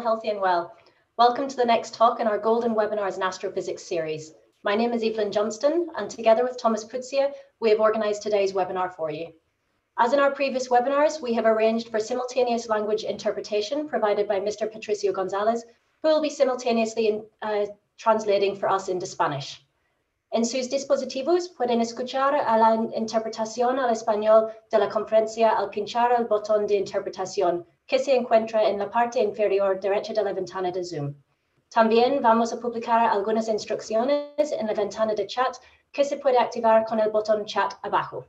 healthy and well. Welcome to the next talk in our Golden Webinars in Astrophysics series. My name is Evelyn Johnston, and together with Thomas Puzia, we have organized today's webinar for you. As in our previous webinars, we have arranged for simultaneous language interpretation provided by Mr. Patricio Gonzalez, who will be simultaneously in, uh, translating for us into Spanish. En sus dispositivos pueden escuchar a la interpretación al español de la conferencia al pinchar el botón de interpretación que se encuentra en la parte inferior derecha de la ventana de Zoom. También vamos a publicar algunas instrucciones en la ventana de chat que se puede activar con el botón chat abajo.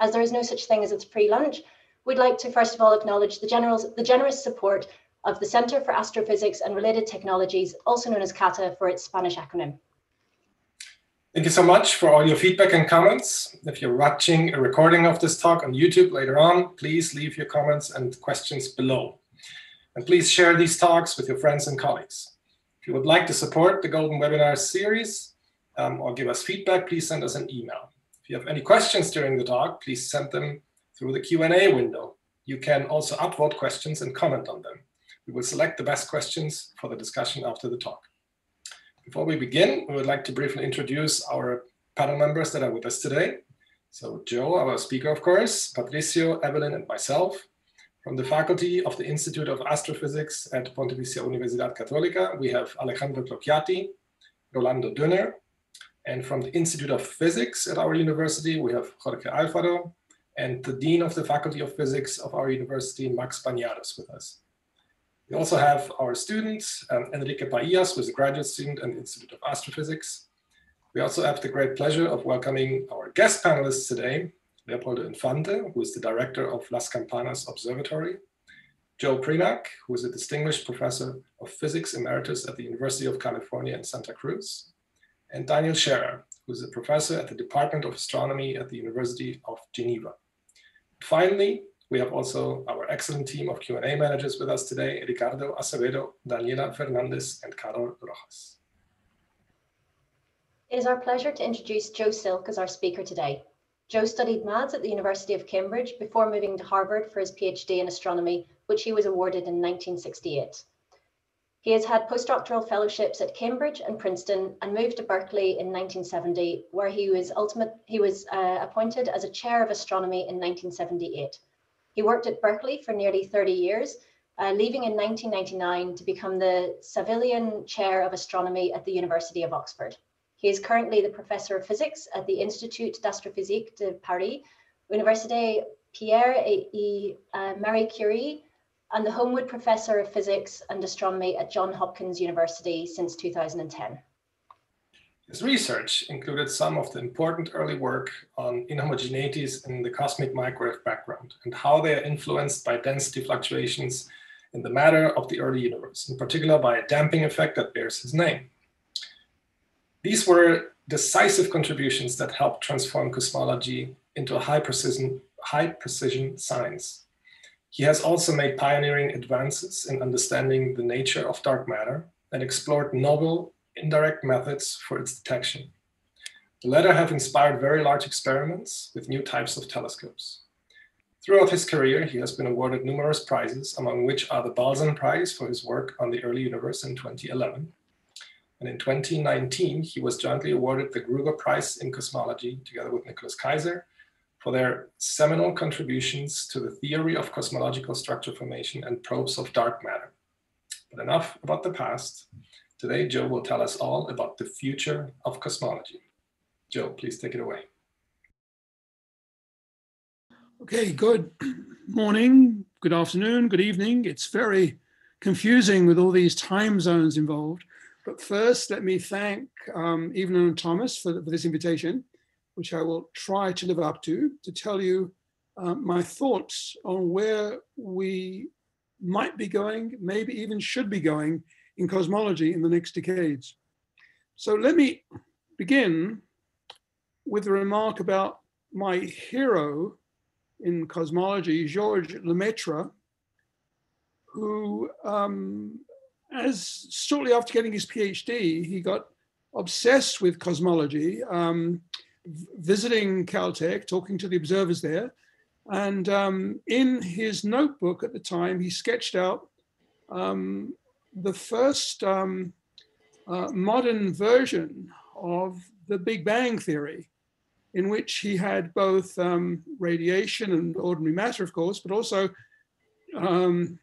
As there is no such thing as a pre-lunch, we'd like to first of all acknowledge the, general, the generous support of the Center for Astrophysics and Related Technologies, also known as CATA for its Spanish acronym. Thank you so much for all your feedback and comments. If you're watching a recording of this talk on YouTube later on, please leave your comments and questions below. And please share these talks with your friends and colleagues. If you would like to support the Golden Webinar series um, or give us feedback, please send us an email. If you have any questions during the talk, please send them through the Q&A window. You can also upvote questions and comment on them. We will select the best questions for the discussion after the talk. Before we begin, we would like to briefly introduce our panel members that are with us today. So Joe, our speaker, of course, Patricio, Evelyn, and myself. From the Faculty of the Institute of Astrophysics at Pontificia Universidad Católica, we have Alejandro Clocchiatti, Rolando Dünner, and from the Institute of Physics at our university, we have Jorge Alfaro, and the Dean of the Faculty of Physics of our university, Max Bañados, with us. We also have our student, um, Enrique Paillas, who is a graduate student at the Institute of Astrophysics. We also have the great pleasure of welcoming our guest panelists today, Leopoldo Infante, who is the director of Las Campanas Observatory, Joe Primack, who is a distinguished professor of physics emeritus at the University of California in Santa Cruz, and Daniel Schaerer, who is a professor at the Department of Astronomy at the University of Geneva. Finally, we have also our excellent team of Q&A managers with us today, Ricardo Acevedo, Daniela Fernandez, and Carol Rojas. It is our pleasure to introduce Joe Silk as our speaker today. Joe studied maths at the University of Cambridge before moving to Harvard for his PhD in astronomy, which he was awarded in 1968. He has had postdoctoral fellowships at Cambridge and Princeton and moved to Berkeley in 1970, where he was ultimate, he was uh, appointed as a chair of astronomy in 1978. He worked at Berkeley for nearly 30 years, uh, leaving in 1999 to become the Savilian Chair of Astronomy at the University of Oxford. He is currently the Professor of Physics at the Institut d'Astrophysique de Paris, Université Pierre et uh, Marie Curie, and the Homewood Professor of Physics and Astronomy at Johns Hopkins University since 2010. His research included some of the important early work on inhomogeneities in the cosmic microwave background and how they are influenced by density fluctuations in the matter of the early universe, in particular by a damping effect that bears his name. These were decisive contributions that helped transform cosmology into a high precision, high precision science. He has also made pioneering advances in understanding the nature of dark matter and explored novel indirect methods for its detection. The latter have inspired very large experiments with new types of telescopes. Throughout his career, he has been awarded numerous prizes, among which are the Balzan Prize for his work on the early universe in 2011. And in 2019, he was jointly awarded the Gruber Prize in Cosmology, together with Nicholas Kaiser, for their seminal contributions to the theory of cosmological structure formation and probes of dark matter. But enough about the past. Today, Joe will tell us all about the future of cosmology. Joe, please take it away. Okay, good morning, good afternoon, good evening. It's very confusing with all these time zones involved. But first, let me thank um, Evelyn and Thomas for, for, this invitation, which I will try to live up to, to tell you um, my thoughts on where we might be going, maybe even should be going in cosmology in the next decades. So let me begin with a remark about my hero in cosmology, Georges Lemaitre, who, um, as shortly after getting his PhD, he got obsessed with cosmology, um, visiting Caltech, talking to the observers there, And um, in his notebook at the time, he sketched out um, the first um, uh, modern version of the Big Bang Theory, in which he had both um, radiation and ordinary matter, of course, but also um,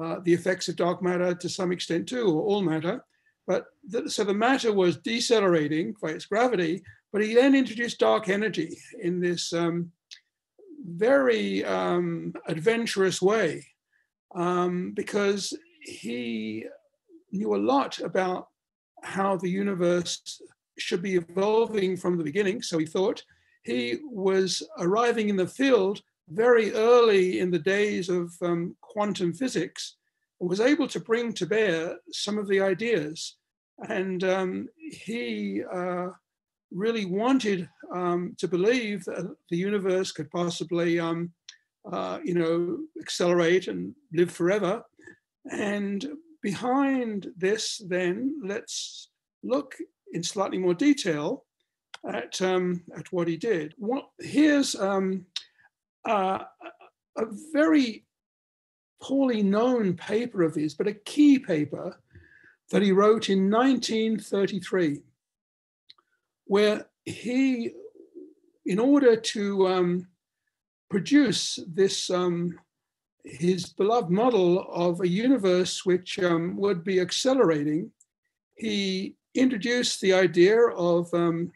uh, the effects of dark matter to some extent too, or all matter. But the, so the matter was decelerating by its gravity, but he then introduced dark energy in this um, very um, adventurous way um, because he knew a lot about how the universe should be evolving from the beginning. So he thought he was arriving in the field very early in the days of um, quantum physics and was able to bring to bear some of the ideas. And um, he uh, really wanted um, to believe that the universe could possibly, um, uh, you know, accelerate and live forever. And behind this, then, let's look in slightly more detail at, um, at what he did. What, here's um, uh, a very poorly known paper of his, but a key paper that he wrote in 1933, where he, in order to um, produce this, um, his beloved model of a universe which um, would be accelerating, he introduced the idea of um,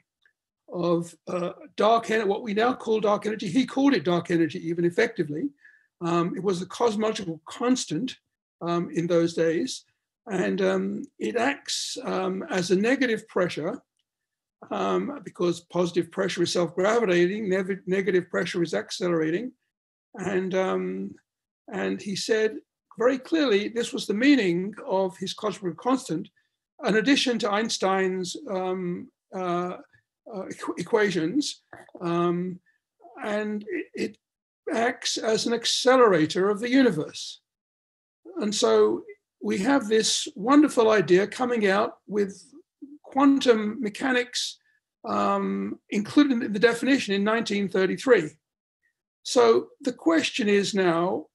of uh, dark energy, what we now call dark energy. He called it dark energy, even effectively. Um, it was a cosmological constant um, in those days, and um, it acts um, as a negative pressure because positive pressure is self-gravitating, ne- negative pressure is accelerating, and and he said very clearly this was the meaning of his cosmological constant in addition to Einstein's um, uh, uh, equations, um, and it, it, acts as an accelerator of the universe. And so we have this wonderful idea coming out with quantum mechanics um, included in the definition in 1933. So the question is now,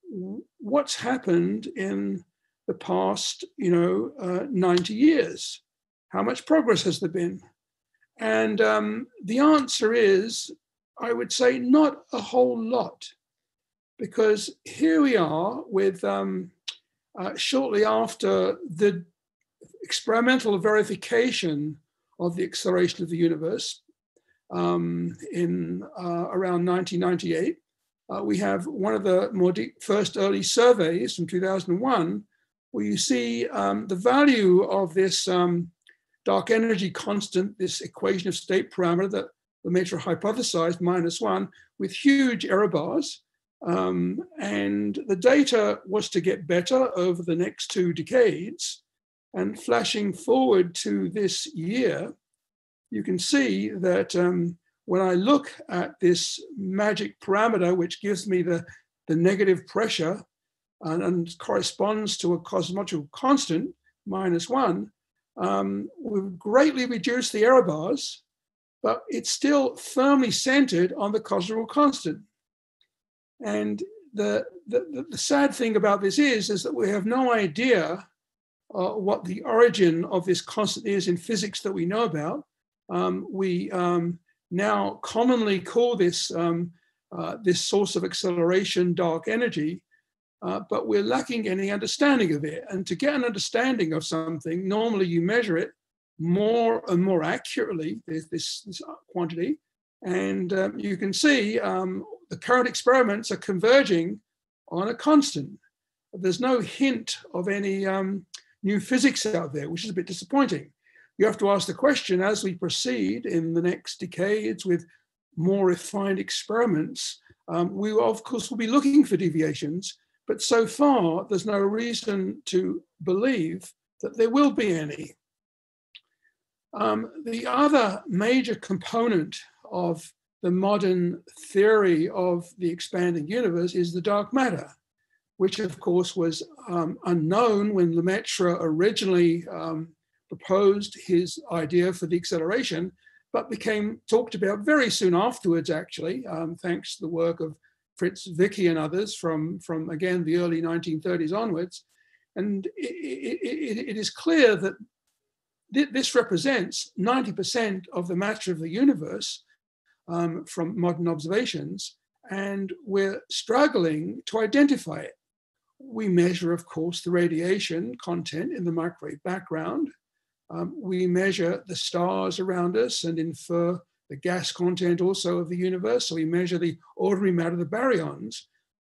what's happened in the past, you know, uh, 90 years? How much progress has there been? And um, the answer is, I would say, not a whole lot, because here we are with um, uh, shortly after the experimental verification of the acceleration of the universe um, in uh, around 1998. Uh, we have one of the more deep, first early surveys from 2001 where you see um, the value of this um, dark energy constant, this equation of state parameter that the Lemaitre hypothesized, minus one, with huge error bars. Um, and the data was to get better over the next two decades. And flashing forward to this year, you can see that um, when I look at this magic parameter, which gives me the, the negative pressure and, and corresponds to a cosmological constant, minus one, um, we've greatly reduced the error bars, but it's still firmly centered on the cosmological constant. And the, the, the sad thing about this is, is that we have no idea uh, what the origin of this constant is in physics that we know about. Um, we um, now commonly call this, um, uh, this source of acceleration dark energy, uh, but we're lacking any understanding of it. And to get an understanding of something, normally you measure it more and more accurately, this, this, this quantity. And um, you can see um, the current experiments are converging on a constant. There's no hint of any um, new physics out there, which is a bit disappointing. You have to ask the question as we proceed in the next decades with more refined experiments, um, we of course will be looking for deviations, but so far, there's no reason to believe that there will be any. Um, the other major component of the modern theory of the expanding universe is the dark matter, which of course was um, unknown when Lemaitre originally um, proposed his idea for the acceleration, but became talked about very soon afterwards, actually, um, thanks to the work of Fritz Zwicky and others from, from again, the early 1930s onwards. And it, it, it is clear that th this represents 90% of the matter of the universe um, from modern observations, and we're struggling to identify it. We measure, of course, the radiation content in the microwave background. Um, we measure the stars around us and infer the gas content also of the universe. So we measure the ordinary matter, of the baryons.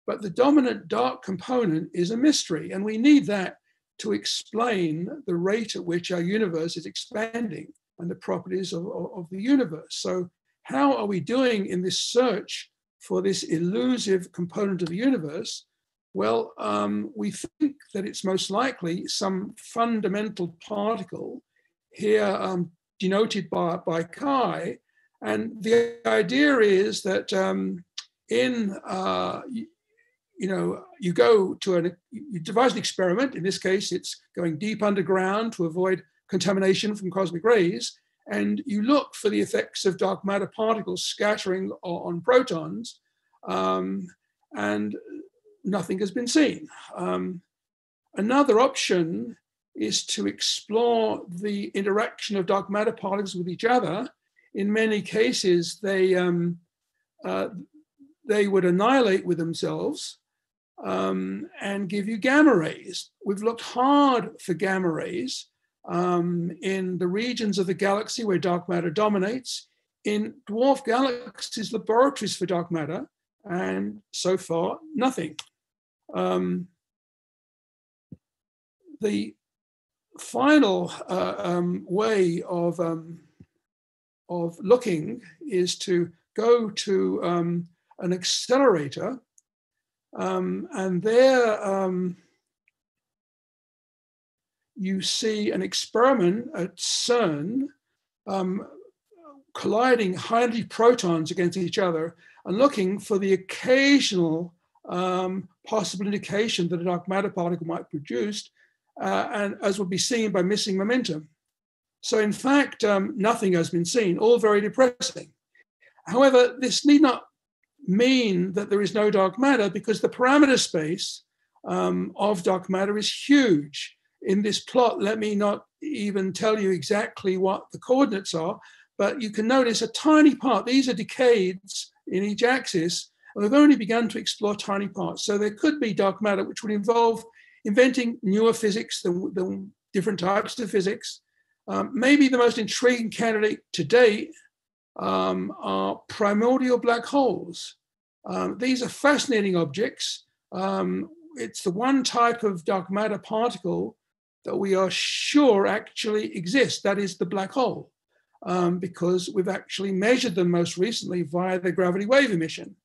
But the dominant dark component is a mystery, and we need that to explain the rate at which our universe is expanding and the properties of, of, of the universe. So how are we doing in this search for this elusive component of the universe? Well, um, we think that it's most likely some fundamental particle here um, denoted by, by chi. And the idea is that um, in, uh, you, you, know, you go to an, you devise an experiment, in this case, it's going deep underground to avoid contamination from cosmic rays and you look for the effects of dark matter particles scattering on protons, um, and nothing has been seen. Um, another option is to explore the interaction of dark matter particles with each other. In many cases, they, um, uh, they would annihilate with themselves um, and give you gamma rays. We've looked hard for gamma rays, um, in the regions of the galaxy where dark matter dominates, in dwarf galaxies, laboratories for dark matter, and so far, nothing. Um, the final uh, um, way of, um, of looking is to go to um, an accelerator, um, and there you see an experiment at CERN um, colliding highly protons against each other and looking for the occasional um, possible indication that a dark matter particle might be produced, uh, and as will be seen by missing momentum. So, in fact, um, nothing has been seen, all very depressing. However, this need not mean that there is no dark matter because the parameter space um, of dark matter is huge in this plot, let me not even tell you exactly what the coordinates are, but you can notice a tiny part. These are decades in each axis, and we've only begun to explore tiny parts. So there could be dark matter, which would involve inventing newer physics, the, the different types of physics. Um, maybe the most intriguing candidate to date um, are primordial black holes. Um, these are fascinating objects. Um, it's the one type of dark matter particle that we are sure actually exists, That is the black hole, um, because we've actually measured them most recently via the gravity wave emission.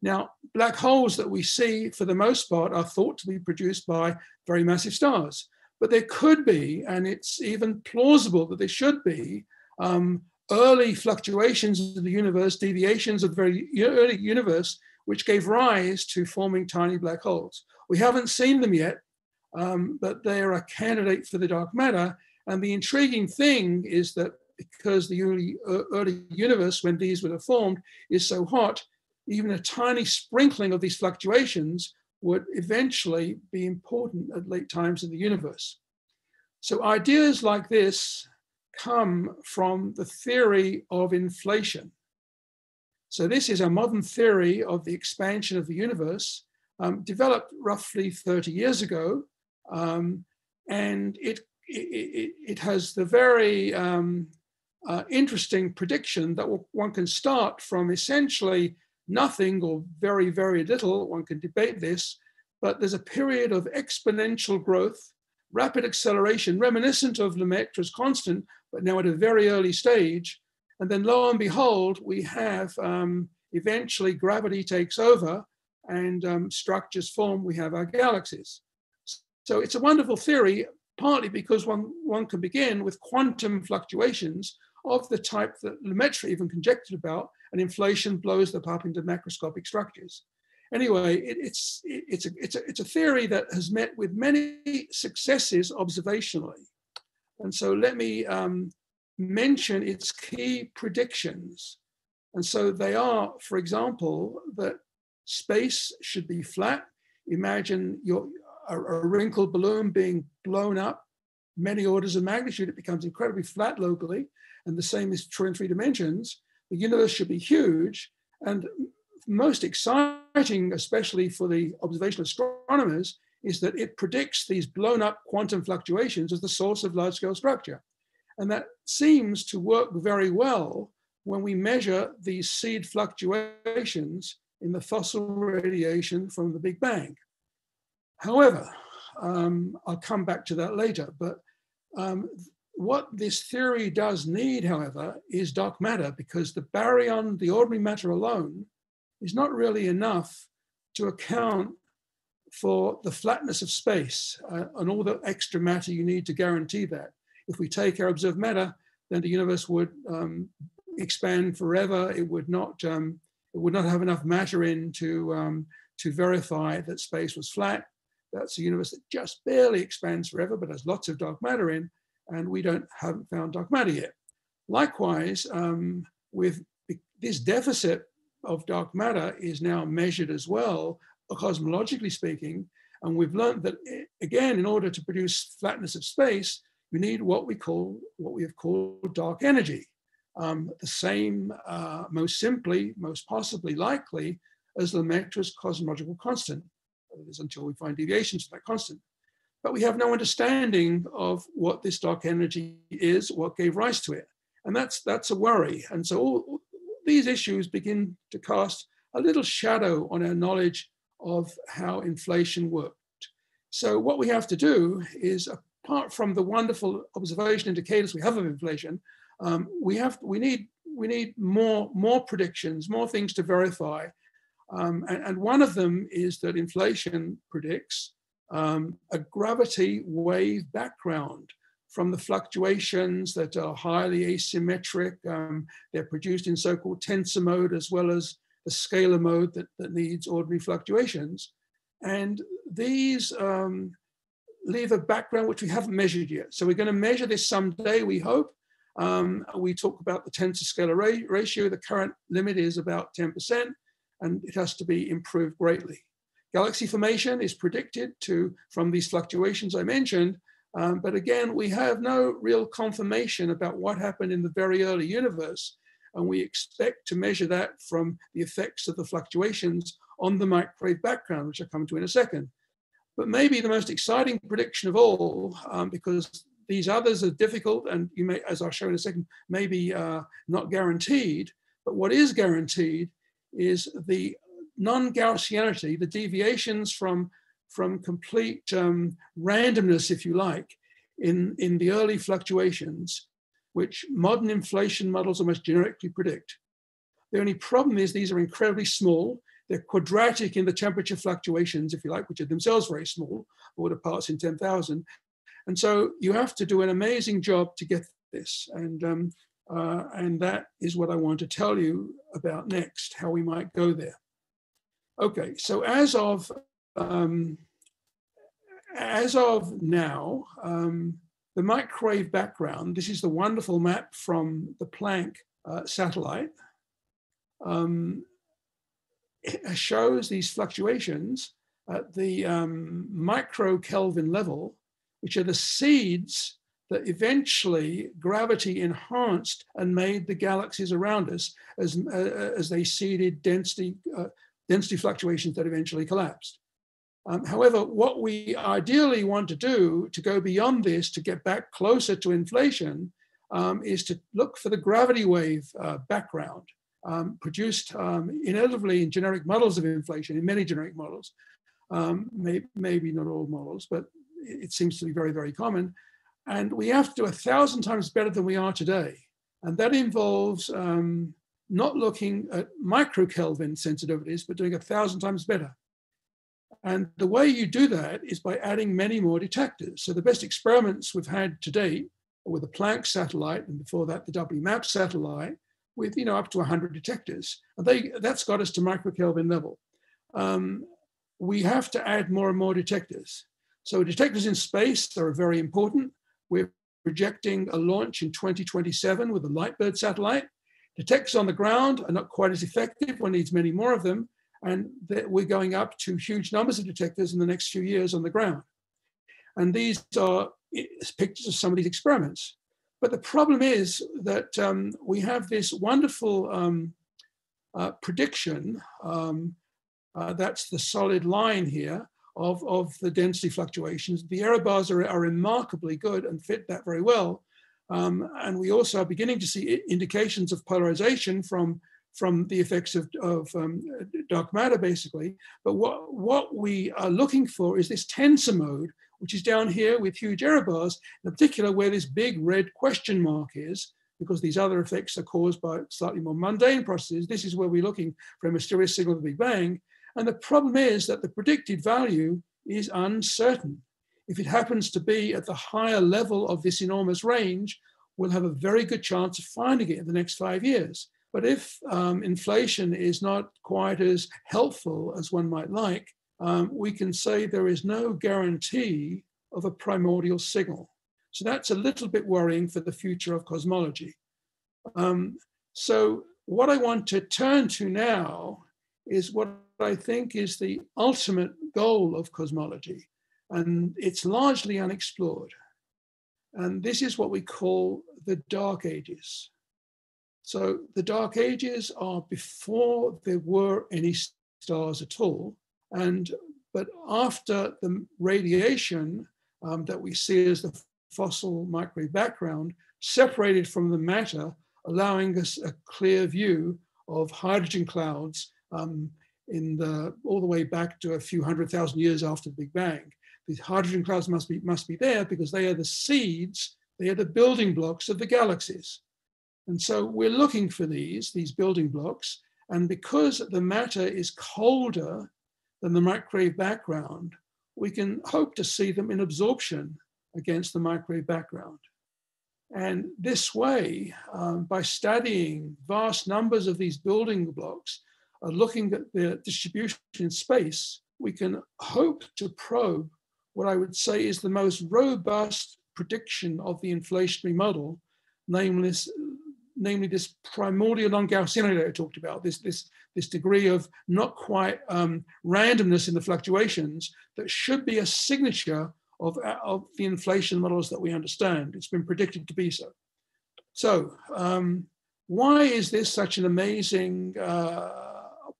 Now, black holes that we see for the most part are thought to be produced by very massive stars, but there could be, and it's even plausible that there should be, um, early fluctuations of the universe, deviations of the very early universe, which gave rise to forming tiny black holes. We haven't seen them yet, um, but they are a candidate for the dark matter. And the intriguing thing is that because the early, early universe, when these were formed, is so hot, even a tiny sprinkling of these fluctuations would eventually be important at late times in the universe. So ideas like this come from the theory of inflation. So this is a modern theory of the expansion of the universe, um, developed roughly 30 years ago um, and it, it, it, has the very um, uh, interesting prediction that one can start from essentially nothing or very, very little. One can debate this, but there's a period of exponential growth, rapid acceleration, reminiscent of Lemaitre's constant, but now at a very early stage. And then lo and behold, we have um, eventually gravity takes over and um, structures form. We have our galaxies. So it's a wonderful theory, partly because one, one can begin with quantum fluctuations of the type that Lemaitre even conjectured about, and inflation blows them up into macroscopic structures. Anyway, it, it's, it, it's, a, it's, a, it's a theory that has met with many successes observationally. And so let me um, mention its key predictions. And so they are, for example, that space should be flat. Imagine your, a, a wrinkled balloon being blown up many orders of magnitude, it becomes incredibly flat locally. And the same is true in three dimensions. The universe should be huge. And most exciting, especially for the observational astronomers, is that it predicts these blown up quantum fluctuations as the source of large scale structure. And that seems to work very well when we measure these seed fluctuations in the fossil radiation from the Big Bang. However, um, I'll come back to that later, but um, what this theory does need, however, is dark matter because the baryon, the ordinary matter alone, is not really enough to account for the flatness of space uh, and all the extra matter you need to guarantee that. If we take our observed matter, then the universe would um, expand forever. It would not. Um, it would not have enough matter in to um, to verify that space was flat. That's a universe that just barely expands forever, but has lots of dark matter in, and we don't haven't found dark matter yet. Likewise, um, with this deficit of dark matter is now measured as well, cosmologically speaking, and we've learned that eh, again, in order to produce flatness of space, we need what we call what we have called dark energy. Um, the same, uh, most simply, most possibly likely as Lemaitre's cosmological constant. That is until we find deviations from that constant. But we have no understanding of what this dark energy is, what gave rise to it. And that's, that's a worry. And so all, these issues begin to cast a little shadow on our knowledge of how inflation worked. So what we have to do is, apart from the wonderful observation indicators we have of inflation, um, we have we need we need more more predictions, more things to verify, um, and, and, one of them is that inflation predicts um, a gravity wave background from the fluctuations that are highly asymmetric. Um, they're produced in so-called tensor mode as well as the scalar mode that, that needs ordinary fluctuations. And these um, leave a background which we haven't measured yet. So we're going to measure this someday, we hope. Um, we talk about the tensor scalar ra ratio. The current limit is about 10%, and it has to be improved greatly. Galaxy formation is predicted to from these fluctuations I mentioned, um, but again, we have no real confirmation about what happened in the very early universe. And we expect to measure that from the effects of the fluctuations on the microwave background, which I'll come to in a second. But maybe the most exciting prediction of all, um, because these others are difficult and you may, as I'll show in a second, maybe uh, not guaranteed. But what is guaranteed is the non-Gaussianity, the deviations from from complete um, randomness, if you like, in, in the early fluctuations, which modern inflation models almost generically predict. The only problem is these are incredibly small. They're quadratic in the temperature fluctuations, if you like, which are themselves very small, order parts in 10,000. And so you have to do an amazing job to get this. And, um, uh, and that is what I want to tell you about next, how we might go there. Okay, so as of um, as of now, um, the microwave background, this is the wonderful map from the Planck uh, satellite, um, shows these fluctuations at the um, micro Kelvin level, which are the seeds that eventually gravity enhanced and made the galaxies around us as, uh, as they seeded density, uh, density fluctuations that eventually collapsed. Um, however, what we ideally want to do to go beyond this, to get back closer to inflation, um, is to look for the gravity wave uh, background um, produced um, inevitably in generic models of inflation, in many generic models, um, may, maybe not all models, but it seems to be very, very common. And we have to do a thousand times better than we are today. And that involves um, not looking at microkelvin sensitivities, but doing a thousand times better. And the way you do that is by adding many more detectors. So the best experiments we've had to date are with the Planck satellite, and before that, the WMAP satellite, with you know up to 100 detectors. And they that's got us to microkelvin level. Um, we have to add more and more detectors. So detectors in space are very important. We're projecting a launch in 2027 with the LiteBird satellite. Detectors on the ground are not quite as effective. One needs many more of them. And that we're going up to huge numbers of detectors in the next few years on the ground. And these are pictures of some of these experiments. But the problem is that um, we have this wonderful um, uh, prediction, um, uh, that's the solid line here, of, of the density fluctuations. The error bars are, are remarkably good and fit that very well. Um, and we also are beginning to see indications of polarization from, from the effects of, of um, dark matter, basically. But what, what we are looking for is this tensor mode, which is down here with huge error bars, in particular where this big red question mark is, because these other effects are caused by slightly more mundane processes. This is where we're looking for a mysterious signal of the Big Bang. And the problem is that the predicted value is uncertain. If it happens to be at the higher level of this enormous range, we'll have a very good chance of finding it in the next five years. But if um, inflation is not quite as helpful as one might like, um, we can say there is no guarantee of a primordial signal. So that's a little bit worrying for the future of cosmology. Um, so what I want to turn to now is what I think is the ultimate goal of cosmology, and it's largely unexplored. And this is what we call the Dark Ages. So the Dark Ages are before there were any stars at all, and but after the radiation um, that we see as the fossil microwave background separated from the matter, allowing us a clear view of hydrogen clouds um, in the all the way back to a few hundred thousand years after the Big Bang. Hydrogen clouds must be must be there because they are the seeds, they are the building blocks of the galaxies. And so we're looking for these, these building blocks. And because the matter is colder than the microwave background, we can hope to see them in absorption against the microwave background. And this way, um, by studying vast numbers of these building blocks, uh, looking at their distribution in space, we can hope to probe what I would say is the most robust prediction of the inflationary model, namely, namely this primordial non-Gaussianity that I talked about, this, this, this degree of not quite um, randomness in the fluctuations that should be a signature of, of the inflation models that we understand. It's been predicted to be so. So um, why is this such an amazing uh,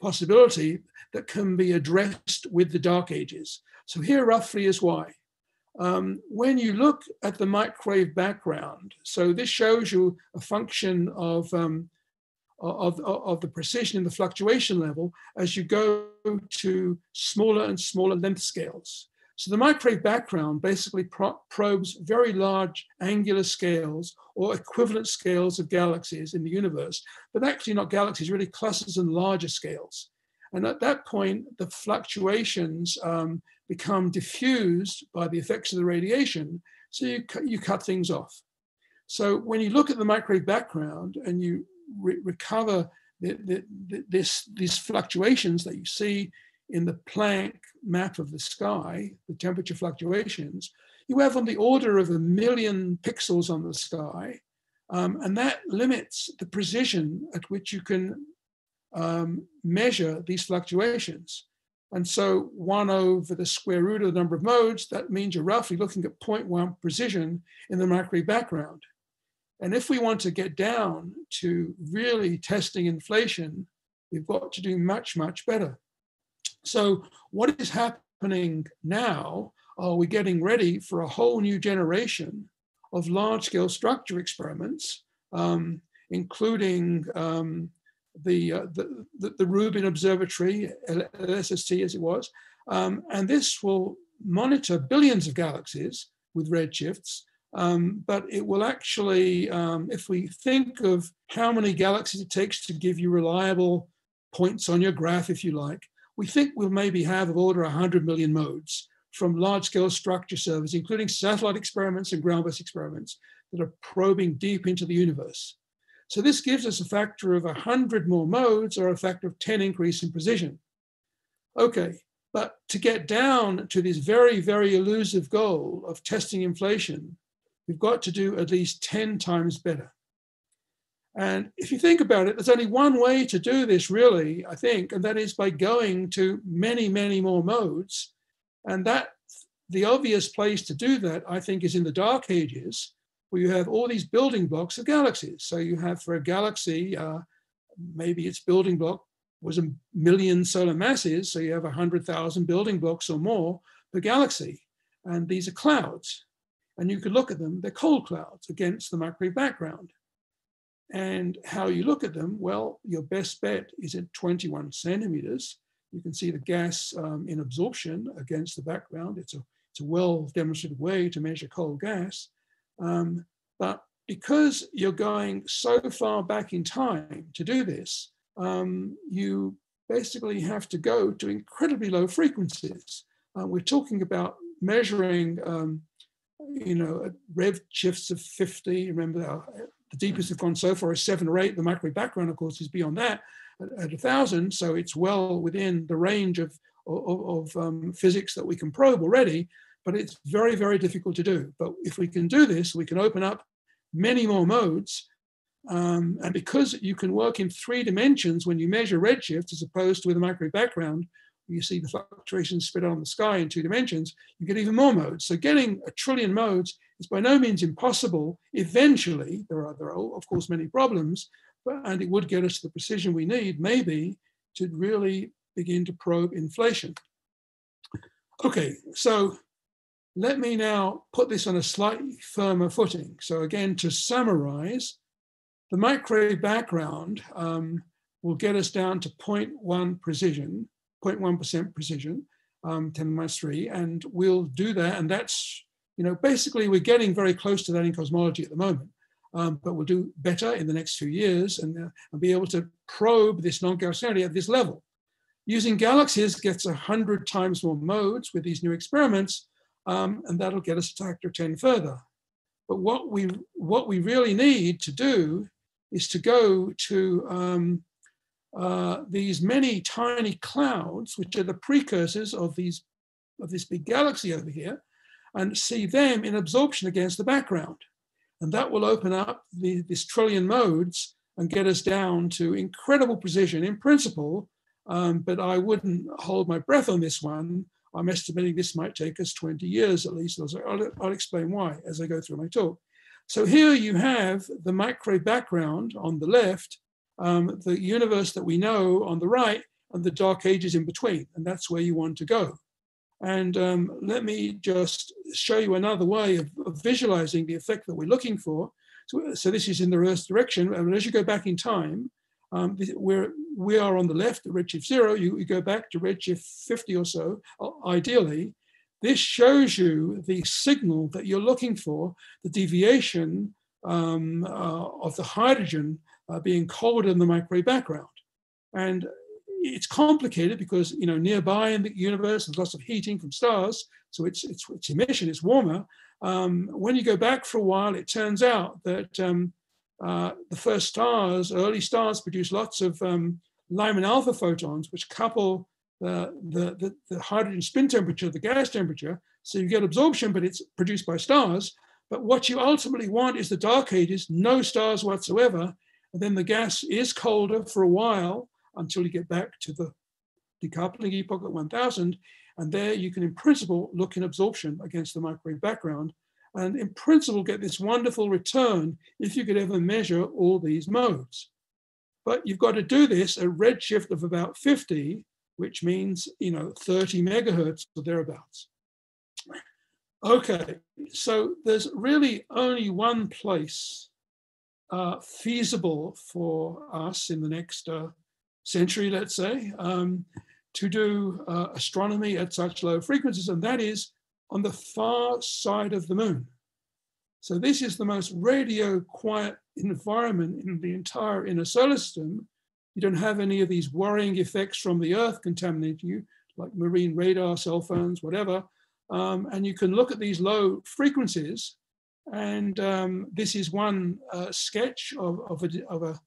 possibility that can be addressed with the Dark Ages. So here roughly is why. Um, when you look at the microwave background, so this shows you a function of, um, of, of, the precision in the fluctuation level as you go to smaller and smaller length scales. So the microwave background basically pro probes very large angular scales or equivalent scales of galaxies in the universe, but actually not galaxies, really clusters and larger scales. And at that point, the fluctuations um, become diffused by the effects of the radiation, so you, you cut things off. So when you look at the microwave background and you re recover the, the, the, this, these fluctuations that you see in the Planck map of the sky, the temperature fluctuations, you have on the order of a million pixels on the sky. Um, and that limits the precision at which you can um, measure these fluctuations. And so one over the square root of the number of modes, that means you're roughly looking at 0.1 precision in the microwave background. And if we want to get down to really testing inflation, we've got to do much, much better. So what is happening now? Are we getting ready for a whole new generation of large-scale structure experiments, um, including um, the, uh, the, the, the, Rubin Observatory, LSST as it was, um, and this will monitor billions of galaxies with redshifts, um, but it will actually, um, if we think of how many galaxies it takes to give you reliable points on your graph, if you like, we think we'll maybe have of order 100 million modes from large-scale structure surveys, including satellite experiments and ground-based experiments that are probing deep into the universe. So this gives us a factor of 100 more modes or a factor of 10 increase in precision. Okay, but to get down to this very, very elusive goal of testing inflation, we've got to do at least 10 times better. And if you think about it, there's only one way to do this, really, I think, and that is by going to many, many more modes. And that the obvious place to do that, I think, is in the dark ages, where you have all these building blocks of galaxies. So you have for a galaxy, uh, maybe its building block was a million solar masses, so you have 100,000 building blocks or more per galaxy. And these are clouds. And you could look at them, they're cold clouds against the microwave background. And how you look at them, well, your best bet is at 21 centimeters. You can see the gas um, in absorption against the background. It's a, it's a well demonstrated way to measure cold gas. Um, but because you're going so far back in time to do this, um, you basically have to go to incredibly low frequencies. Uh, we're talking about measuring, um, you know, rev shifts of 50. Remember, our, the deepest we've gone so far is seven or eight. The microwave background, of course, is beyond that at, at a thousand. So it's well within the range of, of, of um, physics that we can probe already, but it's very, very difficult to do. But if we can do this, we can open up many more modes um, and because you can work in three dimensions when you measure redshift, as opposed to with a microwave background, you see the fluctuations spread out on the sky in two dimensions, you get even more modes. So getting a trillion modes is by no means impossible. Eventually, there are, there are of course many problems, but, and it would get us the precision we need, maybe, to really begin to probe inflation. Okay, so let me now put this on a slightly firmer footing. So again, to summarize, the microwave background um, will get us down to 0.1 precision, 0.1% precision, um, 10 minus 3, and we'll do that. And that's, you know, basically we're getting very close to that in cosmology at the moment. Um, but we'll do better in the next few years and, uh, and be able to probe this non-Gaussianity at this level. Using galaxies gets 100 times more modes with these new experiments, um, and that'll get us a factor 10 further. But what we, what we really need to do is to go to um, uh, these many tiny clouds, which are the precursors of these of this big galaxy over here, and see them in absorption against the background. And that will open up the, this trillion modes and get us down to incredible precision in principle. Um, but I wouldn't hold my breath on this one. I'm estimating this might take us 20 years at least. I'll, I'll explain why as I go through my talk. So here you have the micro background on the left, um, the universe that we know on the right, and the dark ages in between. And that's where you want to go. And um, let me just show you another way of, of, visualizing the effect that we're looking for. So, so this is in the reverse direction. And as you go back in time, um, we're, we are on the left at redshift zero. You, you go back to redshift 50 or so, uh, ideally. This shows you the signal that you're looking for, the deviation um, uh, of the hydrogen uh, being colder than the microwave background. And it's complicated because you know nearby in the universe there's lots of heating from stars, so its its, its emission is warmer. Um, when you go back for a while, it turns out that um, uh, the first stars, early stars, produce lots of um, Lyman alpha photons, which couple the, the, the, hydrogen spin temperature, the gas temperature. So you get absorption, but it's produced by stars. But what you ultimately want is the dark ages, no stars whatsoever. And then the gas is colder for a while until you get back to the decoupling epoch at 1000. And there you can, in principle, look in absorption against the microwave background. And in principle, get this wonderful return if you could ever measure all these modes. But you've got to do this at redshift of about 50 which means, you know, 30 megahertz or thereabouts. Okay, so there's really only one place uh, feasible for us in the next uh, century, let's say, um, to do uh, astronomy at such low frequencies, and that is on the far side of the moon. So this is the most radio quiet environment in the entire inner solar system, you don't have any of these worrying effects from the earth contaminating you, like marine radar, cell phones, whatever. Um, and you can look at these low frequencies. And um, this is one uh, sketch of, of a, of a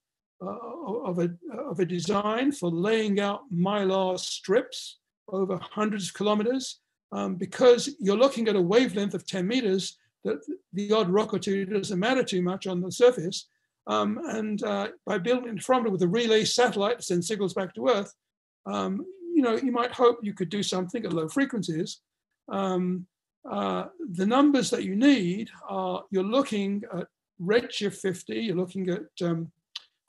uh, of, a, of a design for laying out mylar strips over hundreds of kilometers um, because you're looking at a wavelength of 10 meters that the odd rock or two doesn't matter too much on the surface. Um, and uh, by building interferometer with a relay satellite to send signals back to Earth, um, you know, you might hope you could do something at low frequencies. Um, uh, the numbers that you need are, you're looking at redshift 50, you're looking at um,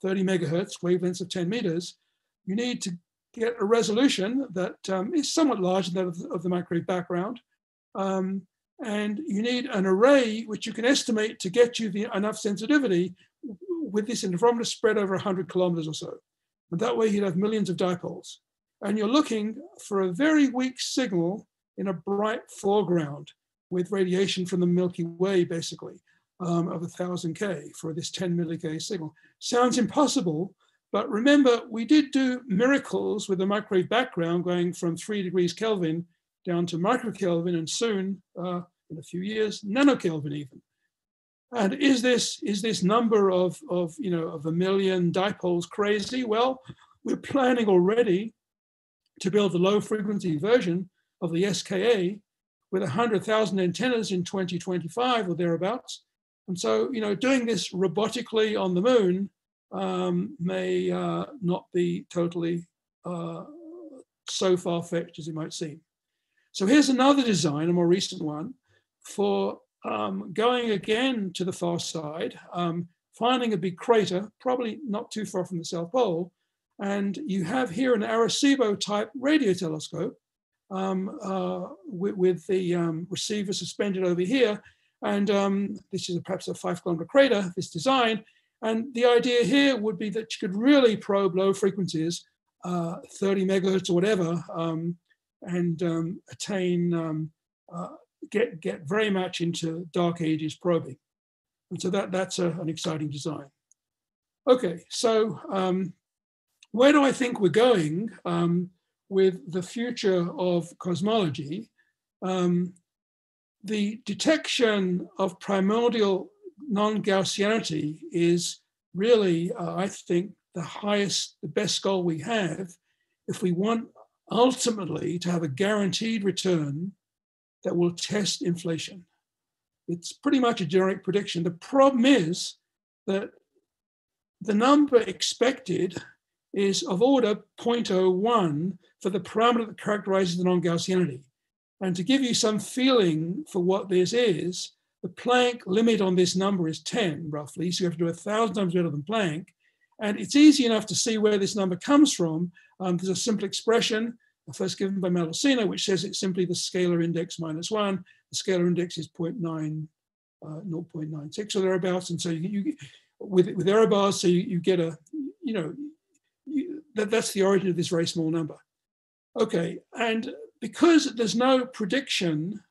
30 megahertz, wavelengths of 10 meters. You need to get a resolution that um, is somewhat larger than that of the, of the microwave background. Um, and you need an array which you can estimate to get you the enough sensitivity with this interferometer spread over 100 kilometers or so. And that way you'd have millions of dipoles. And you're looking for a very weak signal in a bright foreground with radiation from the Milky Way, basically, um, of 1000 K for this 10 milli K signal. Sounds impossible, but remember, we did do miracles with the microwave background going from three degrees Kelvin down to microkelvin and soon, uh, in a few years, nanokelvin even. And is this, is this number of, of, you know, of a million dipoles crazy? Well, we're planning already to build the low frequency version of the SKA with 100,000 antennas in 2025 or thereabouts. And so, you know, doing this robotically on the moon um, may uh, not be totally uh, so far-fetched as it might seem. So here's another design, a more recent one, for um, going again to the far side, um, finding a big crater, probably not too far from the South Pole, and you have here an Arecibo type radio telescope um, uh, with, with, the um, receiver suspended over here. And um, this is perhaps a five kilometer crater, this design. And the idea here would be that you could really probe low frequencies, uh, 30 megahertz or whatever, um, and um, attain, um, uh, get, get very much into dark ages probing. And so that, that's a, an exciting design. Okay, so where do I think we're going um, with the future of cosmology? Um, the detection of primordial non-Gaussianity is really, uh, I think, the highest, the best goal we have if we want ultimately to have a guaranteed return that will test inflation. It's pretty much a generic prediction. The problem is that the number expected is of order 0.01 for the parameter that characterizes the non-Gaussianity. And to give you some feeling for what this is, the Planck limit on this number is 10 roughly, so you have to do a thousand times better than Planck. And it's easy enough to see where this number comes from. Um, there's a simple expression, first given by Maldacena, which says it's simply the scalar index minus one. The scalar index is 0.9, uh, 0.96 or thereabouts. And so you, you with, with error bars, so you, you get a, you know, that, that's the origin of this very small number. Okay, and because there's no prediction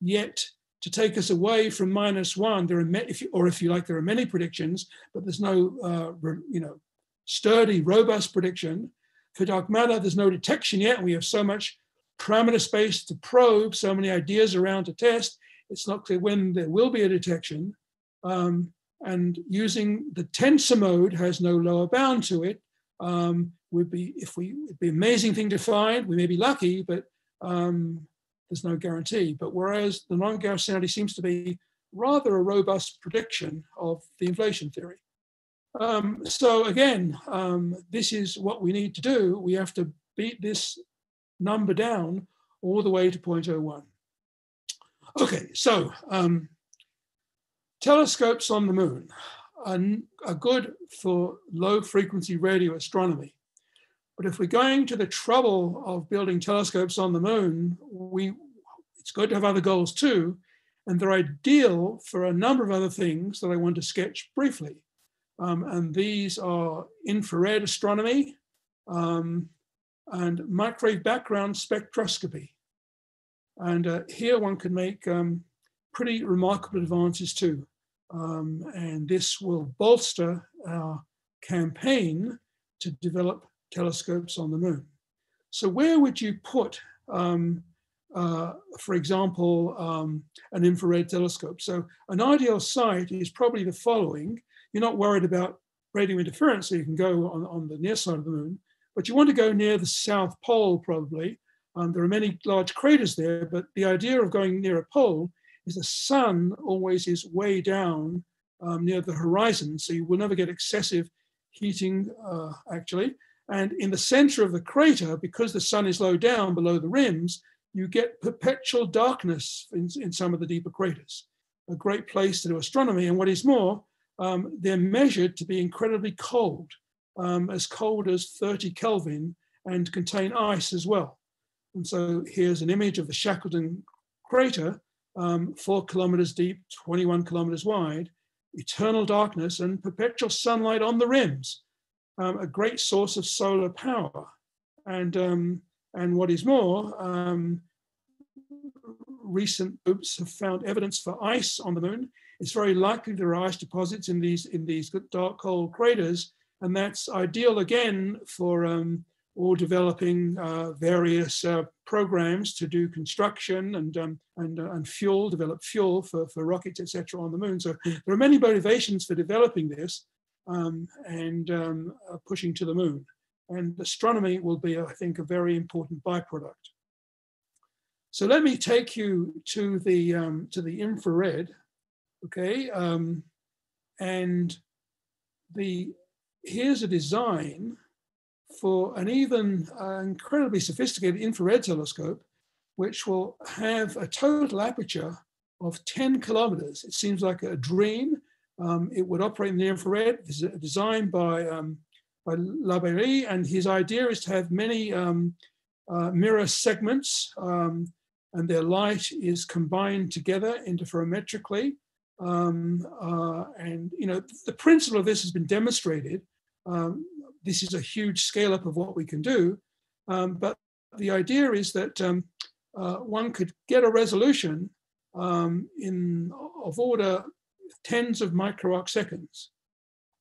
yet to take us away from minus one, there are, if you, or if you like, there are many predictions, but there's no, uh, you know, sturdy, robust prediction. For dark matter, there's no detection yet. We have so much parameter space to probe, so many ideas around to test. It's not clear when there will be a detection. Um, and using the tensor mode has no lower bound to it um, would be if we it'd be amazing thing to find. We may be lucky, but um, there's no guarantee. But whereas the non-Gaussianity seems to be rather a robust prediction of the inflation theory. Um, so again, um, this is what we need to do. We have to beat this number down all the way to 0.01. Okay, so um, telescopes on the moon are, are good for low frequency radio astronomy. But if we're going to the trouble of building telescopes on the moon, we, it's good to have other goals too. And they're ideal for a number of other things that I want to sketch briefly. Um, and these are infrared astronomy um, and microwave background spectroscopy. And uh, here one can make um, pretty remarkable advances too. Um, and this will bolster our campaign to develop telescopes on the moon. So where would you put, um, uh, for example, um, an infrared telescope? So an ideal site is probably the following. You're not worried about radio interference, so you can go on, on the near side of the moon, but you want to go near the South Pole probably. Um, there are many large craters there, but the idea of going near a pole is the sun always is way down um, near the horizon, so you will never get excessive heating uh, actually. And in the center of the crater, because the sun is low down below the rims, you get perpetual darkness in, in some of the deeper craters. A great place to do astronomy. And what is more, um, they're measured to be incredibly cold, um, as cold as 30 Kelvin and contain ice as well. And so here's an image of the Shackleton crater, um, four kilometers deep, 21 kilometers wide, eternal darkness and perpetual sunlight on the rims, um, a great source of solar power. And, um, and what is more, um, recent oops have found evidence for ice on the moon. It's very likely there are ice deposits in these, in these dark cold craters, and that's ideal again for um, or developing uh, various uh, programs to do construction and um, and, uh, and fuel, develop fuel for, for rockets, etc. on the moon. So there are many motivations for developing this um, and um, uh, pushing to the moon. And astronomy will be, I think, a very important byproduct. So let me take you to the um, to the infrared, okay? Um, and the here's a design for an even uh, incredibly sophisticated infrared telescope, which will have a total aperture of 10 kilometers. It seems like a dream. Um, it would operate in the infrared. Designed by, um, by Labeyrie, and his idea is to have many um, uh, mirror segments, um, and their light is combined together interferometrically. Um, uh, and you know the principle of this has been demonstrated um, this is a huge scale up of what we can do. Um, but the idea is that uh, one could get a resolution in of order tens of micro arc seconds.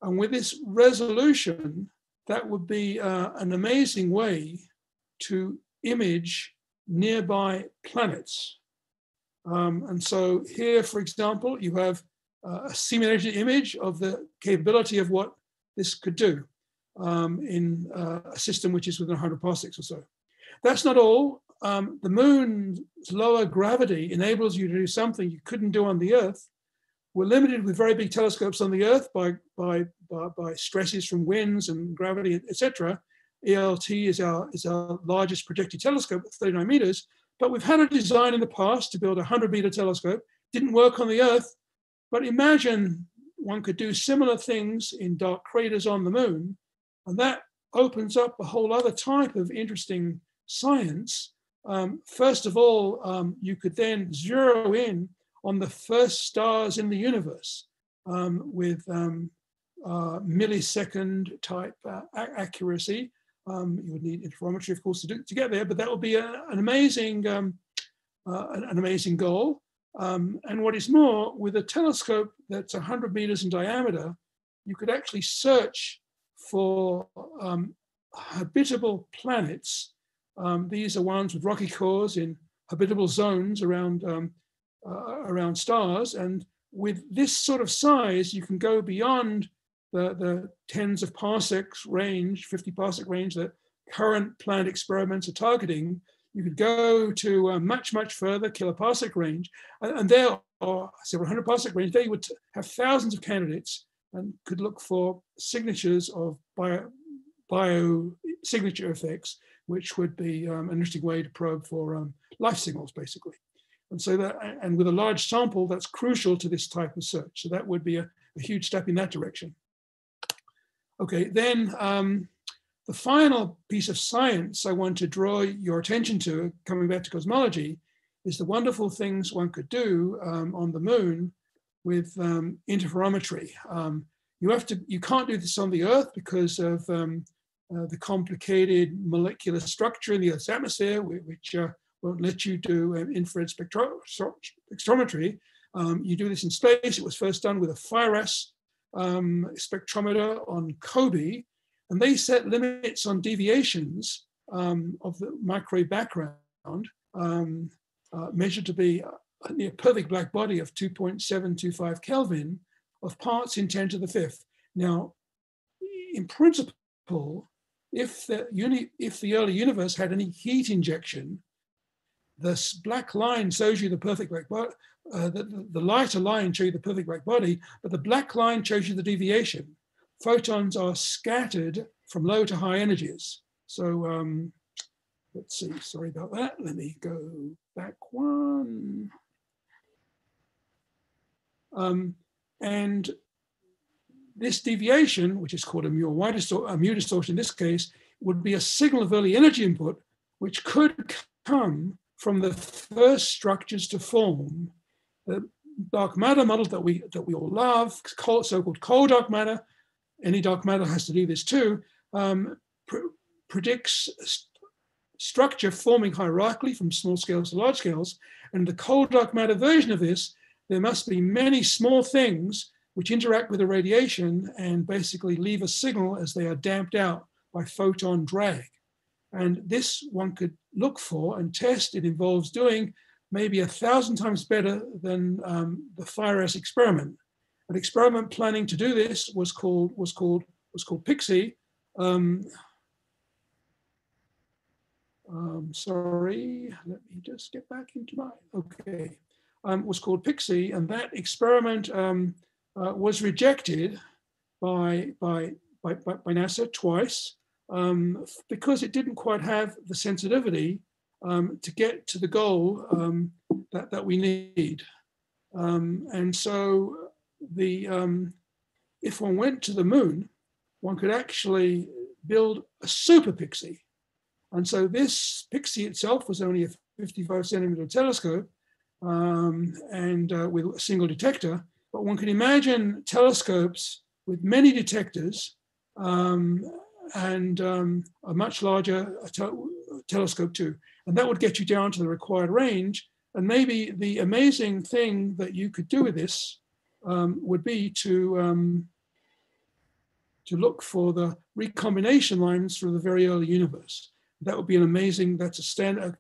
And with this resolution, that would be uh, an amazing way to image nearby planets. Um, and so here, for example, you have uh, a simulated image of the capability of what this could do um, in uh, a system which is within 100 parsecs or so. That's not all. Um, the moon's lower gravity enables you to do something you couldn't do on the Earth. We're limited with very big telescopes on the Earth by, by, by, by stresses from winds and gravity, etc. ELT is our, is our largest projected telescope at 39 meters, but we've had a design in the past to build a 100 meter telescope. Didn't work on the Earth, but imagine one could do similar things in dark craters on the moon and that opens up a whole other type of interesting science. Um, first of all, um, you could then zero in on the first stars in the universe um, with um, uh, millisecond type uh, accuracy. Um, you would need interferometry, of course, to, do, to get there, but that would be a, an amazing, um, uh, an, an, amazing goal. and what is more, with a telescope that's 100 meters in diameter, you could actually search for um, habitable planets. Um, these are ones with rocky cores in habitable zones around, um, uh, around stars. And with this sort of size, you can go beyond the, the tens of parsecs range, 50 parsec range that current planned experiments are targeting. You could go to a much, much further kiloparsec range. And, and there are several hundred parsec range. They would have thousands of candidates and could look for signatures of bio, bio signature effects, which would be um, an interesting way to probe for um, life signals, basically. And so that, and with a large sample, that's crucial to this type of search. So that would be a, a huge step in that direction. Okay, then um, the final piece of science I want to draw your attention to, coming back to cosmology, is the wonderful things one could do um, on the moon with um, interferometry. Um, you have to, you can't do this on the Earth because of um, uh, the complicated molecular structure in the Earth's atmosphere, which uh, won't let you do um, infrared spectro spectrometry. Um, you do this in space. It was first done with a FIRAS um, spectrometer on COBE, and they set limits on deviations of the microwave background, uh, measured to be a near perfect black body of 2.725 Kelvin of parts in 10 to the fifth. Now, in principle, if the, uni, if the early universe had any heat injection, this black line shows you the perfect black body, uh, the, the lighter line shows you the perfect black body, but the black line shows you the deviation. Photons are scattered from low to high energies. So um, let's see, sorry about that. Let me go back one. Um, and this deviation, which is called a mu, y distor- a mu distortion in this case, would be a signal of early energy input, which could come from the first structures to form. The dark matter model that we that we all love, so-called cold dark matter, any dark matter has to do this too, um, pr- predicts st- structure forming hierarchically from small scales to large scales. And the cold dark matter version of this, there must be many small things which interact with the radiation and basically leave a signal as they are damped out by photon drag. And this one could look for and test. It involves doing maybe a thousand times better than um, the FIRAS experiment. An experiment planning to do this was called was called was called Pixie. Um, um, sorry, let me just get back into my okay. Um, was called Pixie, and that experiment um, uh, was rejected by, by, by, by NASA twice um, because it didn't quite have the sensitivity um, to get to the goal um, that, that we need. Um, and so the, um, if one went to the moon, one could actually build a super pixie. And so this pixie itself was only a 55 centimeter telescope um, and uh, with a single detector. But one can imagine telescopes with many detectors um, and um, a much larger te telescope too. And that would get you down to the required range. And maybe the amazing thing that you could do with this um, would be to, um, to look for the recombination lines from the very early universe. That would be an amazing, that's a standard,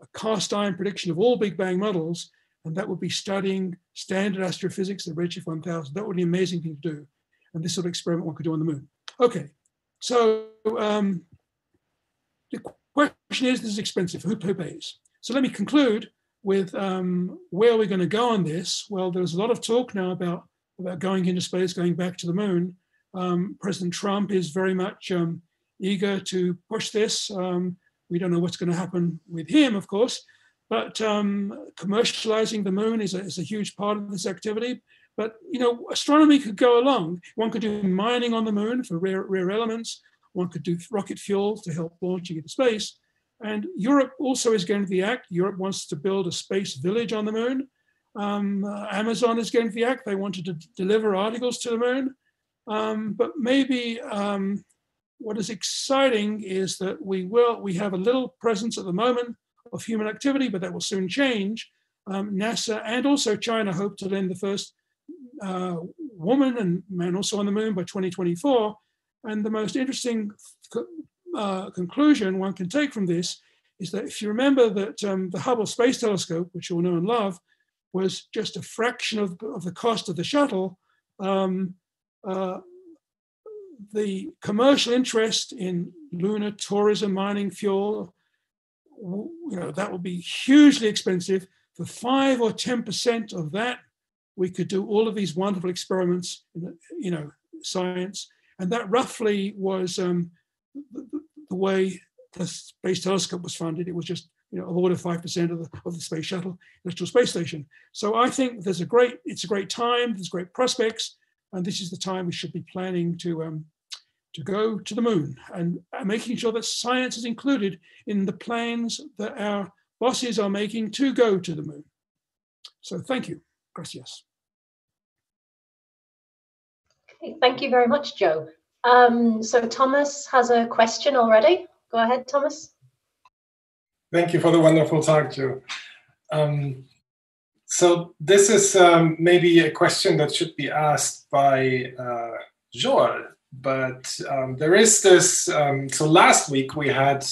a cast iron prediction of all Big Bang models and that would be studying standard astrophysics at Redshift 1000. That would be an amazing thing to do. And this sort of experiment one could do on the moon. Okay, so um, the question is, this is expensive, who, who pays? So let me conclude with um, where are we're going to go on this. Well, there's a lot of talk now about, about going into space, going back to the moon. Um, President Trump is very much um, eager to push this. Um, we don't know what's going to happen with him, of course, but um, commercializing the moon is a, is a huge part of this activity. But you know, astronomy could go along. One could do mining on the moon for rare, rare elements. One could do rocket fuel to help launching into space. And Europe also is going to the act. Europe wants to build a space village on the moon. Um, uh, Amazon is going to the act. They wanted to deliver articles to the moon. Um, but maybe um, what is exciting is that we will we have a little presence at the moment of human activity, but that will soon change. Um, NASA and also China hope to land the first uh, woman and man also on the moon by 2024. And the most interesting uh, conclusion one can take from this is that if you remember that um, the Hubble Space Telescope, which you all know and love, was just a fraction of, of the cost of the shuttle, um, uh, the commercial interest in lunar tourism, mining, fuel, you know, that would be hugely expensive. For five or 10% of that, we could do all of these wonderful experiments in you know, science. And that roughly was um, the, the, way the Space Telescope was funded. It was just, you know, of order 5% of the, of the Space Shuttle, International Space Station. So I think there's a great, it's a great time, there's great prospects, and this is the time we should be planning to um, to go to the moon and making sure that science is included in the plans that our bosses are making to go to the moon. So thank you. Gracias. Thank you very much, Joe. Um, so Thomas has a question already. Go ahead, Thomas. Thank you for the wonderful talk, Joe. Um, so this is um, maybe a question that should be asked by uh, Joel but um, there is this. Um, so last week we had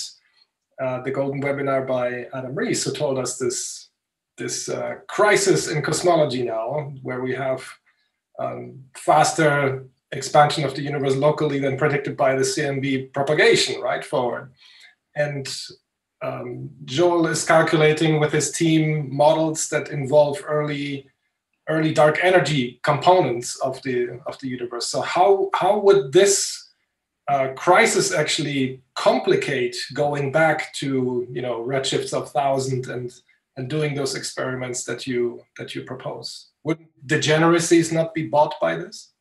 uh, the golden webinar by Adam Riess, who told us this this uh, crisis in cosmology now, where we have um, faster expansion of the universe locally than predicted by the CMB propagation right forward. And um, Joel is calculating with his team models that involve early early dark energy components of the of the universe. So how how would this uh, crisis actually complicate going back to you know redshifts of thousand and and doing those experiments that you that you propose? Would degeneracies not be bought by this?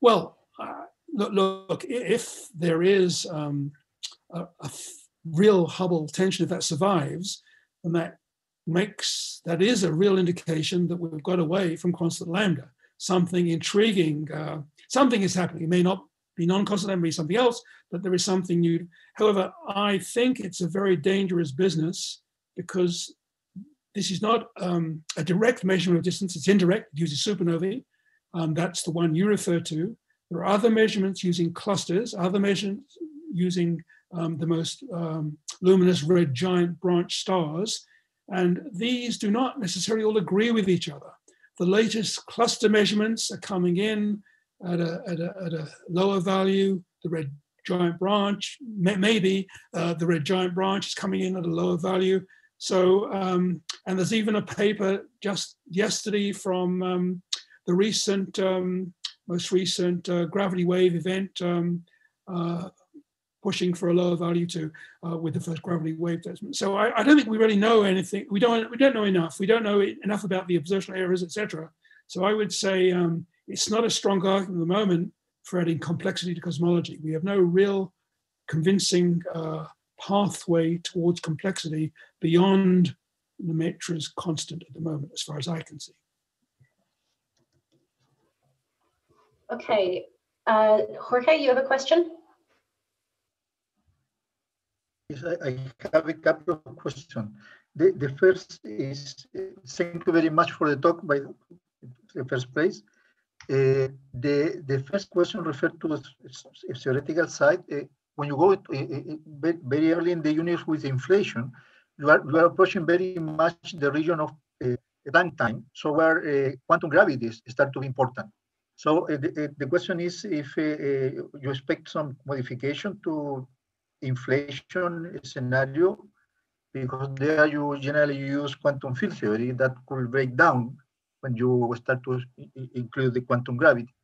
Well, uh, look, look, if there is um, a, a real Hubble tension, if that survives, then that makes that is a real indication that we've got away from constant lambda. Something intriguing, uh, something is happening. It may not be non-constant lambda, be something else, but there is something new. However, I think it's a very dangerous business because this is not um, a direct measurement of distance, it's indirect, it uses supernovae. Um, that's the one you refer to. There are other measurements using clusters, other measurements using um, the most um, luminous red giant branch stars. And these do not necessarily all agree with each other. The latest cluster measurements are coming in at a, at a, at a lower value. The red giant branch, may, maybe uh, the red giant branch is coming in at a lower value. So, um, and there's even a paper just yesterday from um, the recent, um, most recent uh, gravity wave event um, uh, pushing for a lower value to uh, with the first gravity wave test. So I, I, don't think we really know anything. We don't we don't know enough. We don't know enough about the observational errors, etc. So I would say um, it's not a strong argument at the moment for adding complexity to cosmology. We have no real convincing uh, pathway towards complexity beyond the Lemaitre's constant at the moment, as far as I can see. Okay, uh, Jorge, you have a question? Yes, I, I have a couple of questions. The, the first is, thank you very much for the talk by the first place. Uh, the, the first question referred to a theoretical side. Uh, when you go to, uh, very early in the universe with inflation, you are, you are approaching very much the region of uh, time, so where uh, quantum gravity is start to be important. So uh, the, the question is if you expect some modification to inflation scenario because there you generally use quantum field theory that could break down when you start to include the quantum gravity.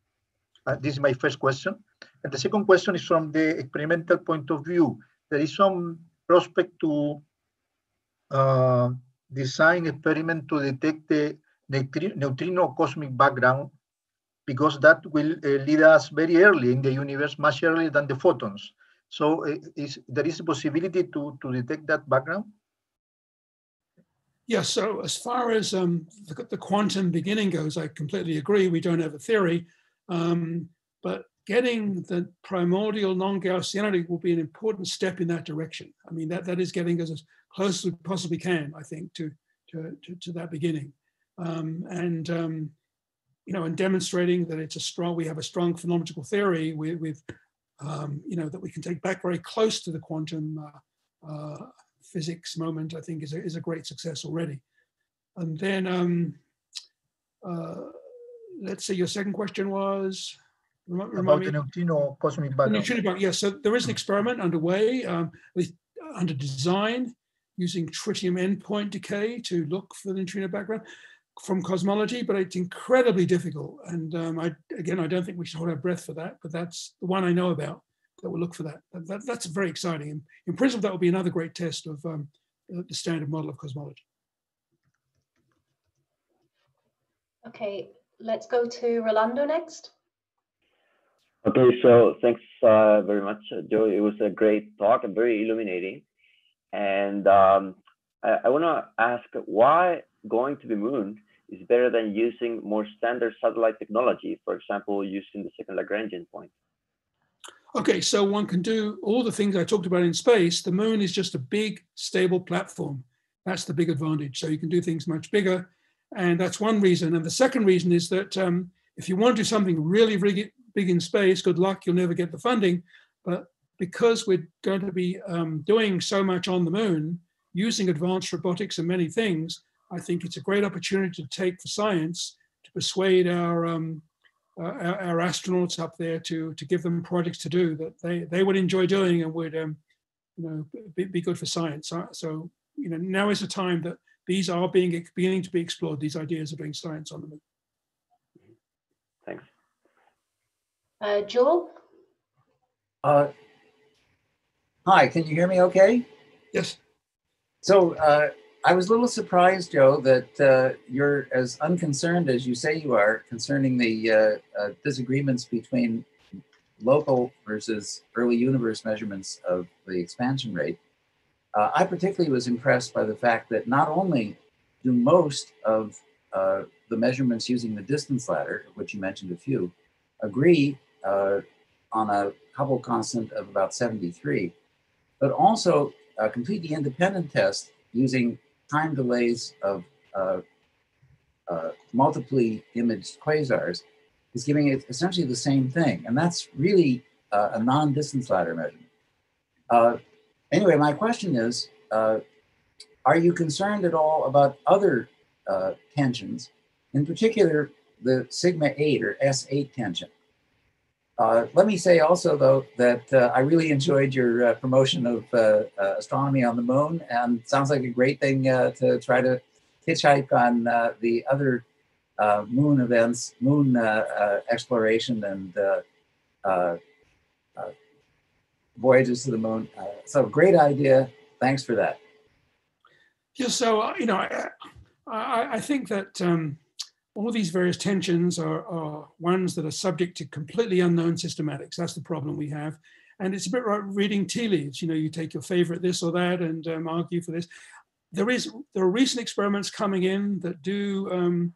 Uh, this is my first question. And the second question is from the experimental point of view. There is some prospect to uh, design experiment to detect the neutrino cosmic background because that will uh, lead us very early in the universe, much earlier than the photons. So eh, is, there is a possibility to, to detect that background? Yes, so as far as um, the, the, quantum beginning goes, I completely agree. We don't have a theory, um, but getting the primordial non-Gaussianity will be an important step in that direction. I mean, that, that is getting us as close as we possibly can, I think, to, to, to, to that beginning. Um, and, um, you know, and demonstrating that it's a strong, we have a strong phenomenological theory with, with um, you know, that we can take back very close to the quantum uh, uh, physics moment, I think is a, is a great success already. And then, um, uh, let's see, your second question was? Remind About me. the neutrino cosmic background. Neutrino background, yes, so there is an experiment underway, um, with, under design, using tritium endpoint decay to look for the neutrino background from cosmology, but it's incredibly difficult. And um, I, again, I don't think we should hold our breath for that, but that's the one I know about that will look for that. that, that that's very exciting. And in principle, that will be another great test of um, the standard model of cosmology. Okay, let's go to Rolando next. Okay, so thanks uh, very much, Joe. It was a great talk and very illuminating. And um, I, I want to ask why going to the moon is better than using more standard satellite technology, for example, using the second Lagrangian point? Okay, so one can do all the things I talked about in space. The moon is just a big, stable platform. That's the big advantage. So you can do things much bigger. And that's one reason. And the second reason is that um, if you want to do something really, really big in space, good luck, you'll never get the funding. But because we're going to be um, doing so much on the moon, using advanced robotics and many things, I think it's a great opportunity to take for science to persuade our, um, uh, our, our, astronauts up there to, to give them projects to do that they, they would enjoy doing and would, um, you know, be, be good for science. So, so, you know, now is the time that these are being beginning to be explored. These ideas of doing science on the moon. Thanks. Uh, Joel? Uh, hi, can you hear me okay? Yes. So uh, I was a little surprised, Joe, that uh, you're as unconcerned as you say you are concerning the uh, uh, disagreements between local versus early universe measurements of the expansion rate. Uh, I particularly was impressed by the fact that not only do most of uh, the measurements using the distance ladder, of which you mentioned a few, agree uh, on a Hubble constant of about 73, but also a completely independent test using time delays of uh, uh, multiply imaged quasars is giving it essentially the same thing. And that's really uh, a non-distance ladder measurement. Uh, anyway, my question is, uh, are you concerned at all about other uh, tensions, in particular the sigma 8 or S8 tension? Uh, let me say also, though, that uh, I really enjoyed your uh, promotion of uh, uh, astronomy on the moon, and sounds like a great thing to try to hitchhike on the other moon events, moon exploration, and voyages to the moon. so, great idea. Thanks for that. Yeah. So, you know, I, I, I think that. Um, all these various tensions are, are, ones that are subject to completely unknown systematics. That's the problem we have. And it's a bit like reading tea leaves. You know, you take your favorite this or that and um, argue for this. There is there are recent experiments coming in that do um,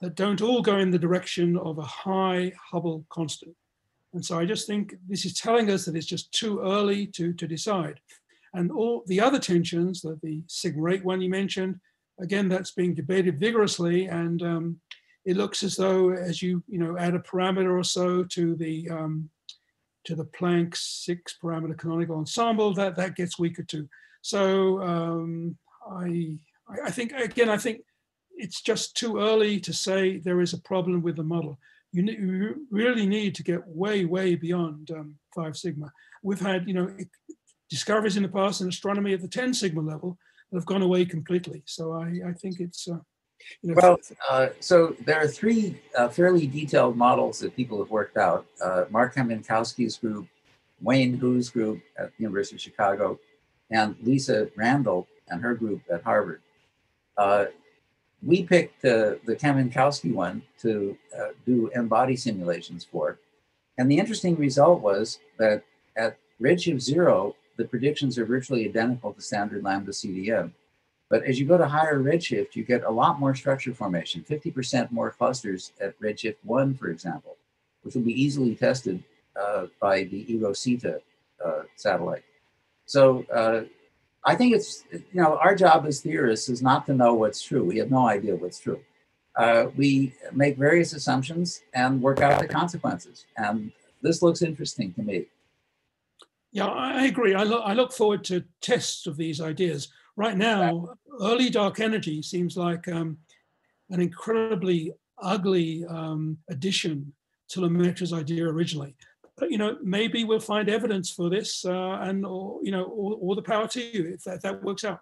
that don't all go in the direction of a high Hubble constant. And so I just think this is telling us that it's just too early to, to decide. And all the other tensions, the, the sigma 8 one you mentioned, again, that's being debated vigorously, and um, it looks as though as you you know add a parameter or so to the um, to the Planck six parameter canonical ensemble, that that gets weaker too. So um, I I think again I think it's just too early to say there is a problem with the model. You, ne- you really need to get way way beyond um, five sigma. We've had you know discoveries in the past in astronomy at the 10 sigma level have gone away completely. So I, I think it's. Uh, you know, well, uh, so there are three uh, fairly detailed models that people have worked out. Uh, Marc Kamionkowski's group, Wayne Hu's group at the University of Chicago, and Lisa Randall and her group at Harvard. Uh, we picked uh, the Kamionkowski one to do n-body simulations for. And the interesting result was that at redshift zero, the predictions are virtually identical to standard lambda CDM. But as you go to higher redshift, you get a lot more structure formation, 50% more clusters at redshift one, for example, which will be easily tested uh, by the eROSITA uh, satellite. So uh, I think it's, you know, our job as theorists is not to know what's true. We have no idea what's true. Uh, we make various assumptions and work out the consequences. And this looks interesting to me. Yeah, I agree. I look, I look forward to tests of these ideas. Right now, early dark energy seems like um, an incredibly ugly um, addition to Lemaitre's idea originally. But you know, maybe we'll find evidence for this, uh, and or you know, all, all the power to you if that, if that works out.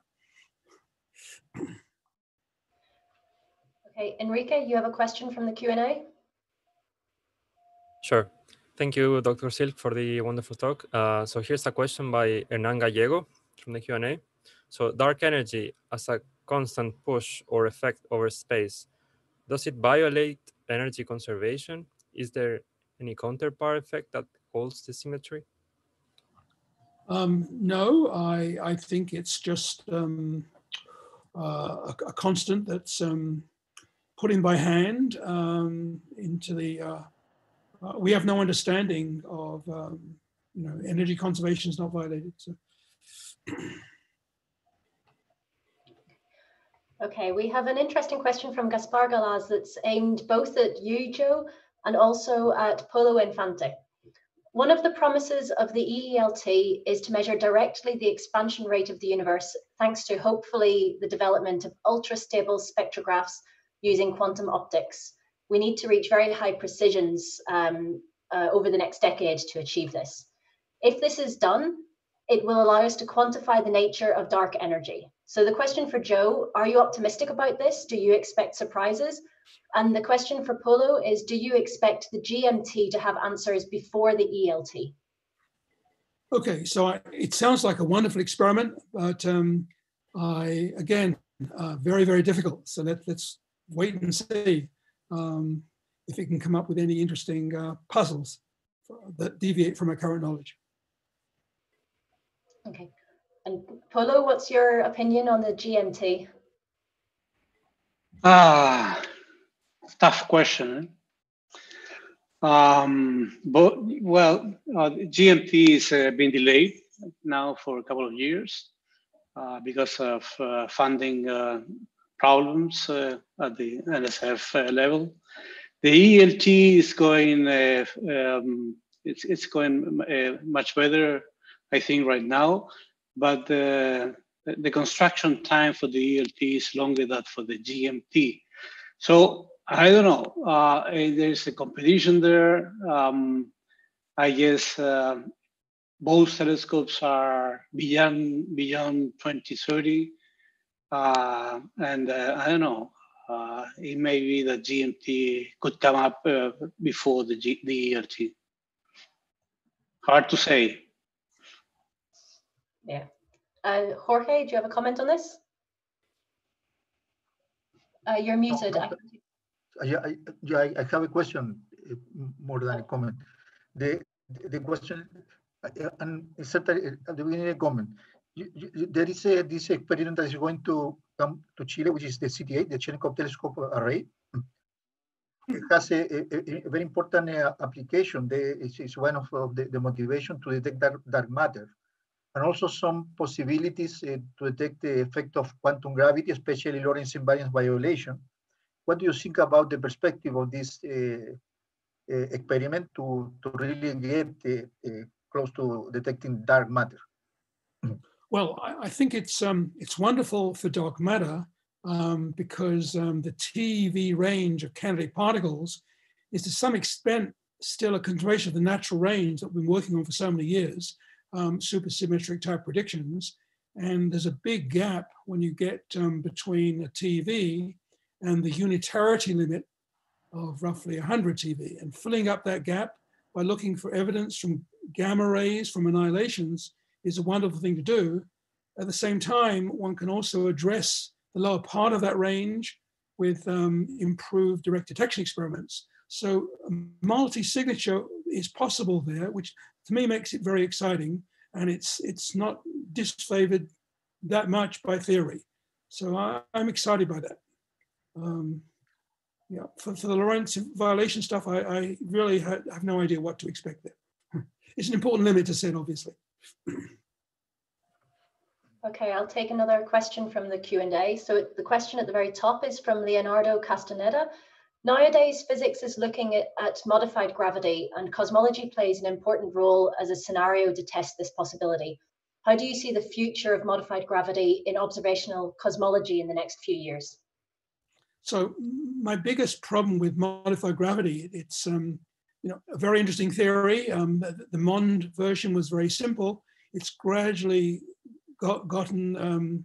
Okay, Enrique, you have a question from the Q and A. Sure. Thank you, Dr. Silk, for the wonderful talk. Uh, so here's a question by Hernan Gallego from the Q&A. So dark energy as a constant push or effect over space, does it violate energy conservation? Is there any counterpart effect that holds the symmetry? Um, no, I, I think it's just um, uh, a, a, constant that's um, put in by hand um, into the uh, uh, we have no understanding of um, you know energy conservation is not violated. So. Okay, we have an interesting question from Gaspar Galaz that's aimed both at you, Joe, and also at Polo Infante. One of the promises of the EELT is to measure directly the expansion rate of the universe, thanks to hopefully the development of ultra stable spectrographs using quantum optics we need to reach very high precisions um, uh, over the next decade to achieve this. If this is done, it will allow us to quantify the nature of dark energy. So the question for Joe, are you optimistic about this? Do you expect surprises? And the question for Polo is, do you expect the GMT to have answers before the ELT? Okay, so I, it sounds like a wonderful experiment, but um, I, again, uh, very, very difficult. So let, let's wait and see um, if it can come up with any interesting uh, puzzles that deviate from our current knowledge. Okay. And Polo, what's your opinion on the GMT? Ah, tough question. Um, but well, uh, GMT has uh, been delayed now for a couple of years uh, because of uh, funding uh, problems uh, at the NSF level. The ELT is going, um, it's, it's going much better, I think, right now, but the, the construction time for the ELT is longer than for the GMT. So I don't know. Uh, eh, there's a competition there. Um, I guess uh, both telescopes are beyond beyond 2030, uh, and uh, I don't know. Uh, it may be that GMT could come up uh, before the G the ERT. Hard to say. Yeah. Jorge, do you have a comment on this? you're muted. I I, I, I have a question uh, more than a comment. The the question, uh, and certainly uh, at the beginning, a comment. You, you, there is a this experiment that is going to come to Chile, which is the CTA, the Cherenkov Telescope Array. It has a, a, a very important uh, application. The, it's, it's, one of, of the, the, motivation to detect dark, dark matter, and also some possibilities uh, to detect the effect of quantum gravity, especially Lorentz invariance violation what do you think about the perspective of this uh, uh, experiment to, to really get uh, close to detecting dark matter? Well, I, I think it's um, it's wonderful for dark matter um, because um, the TeV range of candidate particles is to some extent still a continuation of the natural range that we've been working on for so many years, um, supersymmetric type predictions. And there's a big gap when you get um, between a TeV and the unitarity limit of roughly 100 TeV. and filling up that gap by looking for evidence from gamma rays from annihilations is a wonderful thing to do. At the same time, one can also address the lower part of that range with um, improved direct detection experiments. So multi-signature is possible there, which to me makes it very exciting. And it's, it's not disfavored that much by theory. So I, I'm excited by that um, yeah, for, for the Lorentz violation stuff, I, I really ha have no idea what to expect there. it's an important limit to set, obviously. Okay, I'll take another question from the Q&A. So the question at the very top is from Leonardo Castaneda. Nowadays, physics is looking at, at, modified gravity and cosmology plays an important role as a scenario to test this possibility. How do you see the future of modified gravity in observational cosmology in the next few years? So my biggest problem with modified gravity, it's um, you know a very interesting theory. Um, the, the, Mond version was very simple. It's gradually got, gotten um,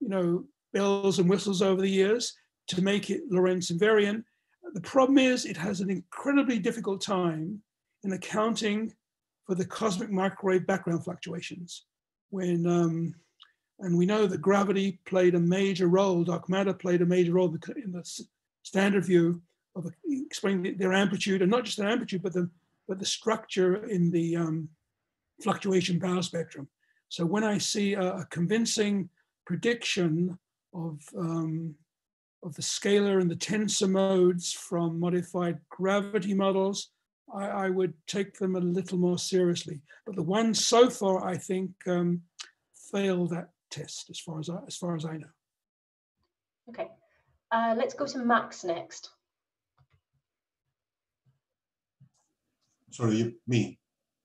you know bells and whistles over the years to make it Lorentz invariant. The problem is it has an incredibly difficult time in accounting for the cosmic microwave background fluctuations. When um, and we know that gravity played a major role, dark matter played a major role in the standard view of explaining their amplitude, and not just their amplitude, but the, but the structure in the um, fluctuation power spectrum. So when I see a, a convincing prediction of, um, of the scalar and the tensor modes from modified gravity models, I, I, would take them a little more seriously. But the ones so far, I think, um, fail that test as far as I, as far as I know. Okay, uh, let's go to Max next. Sorry, me.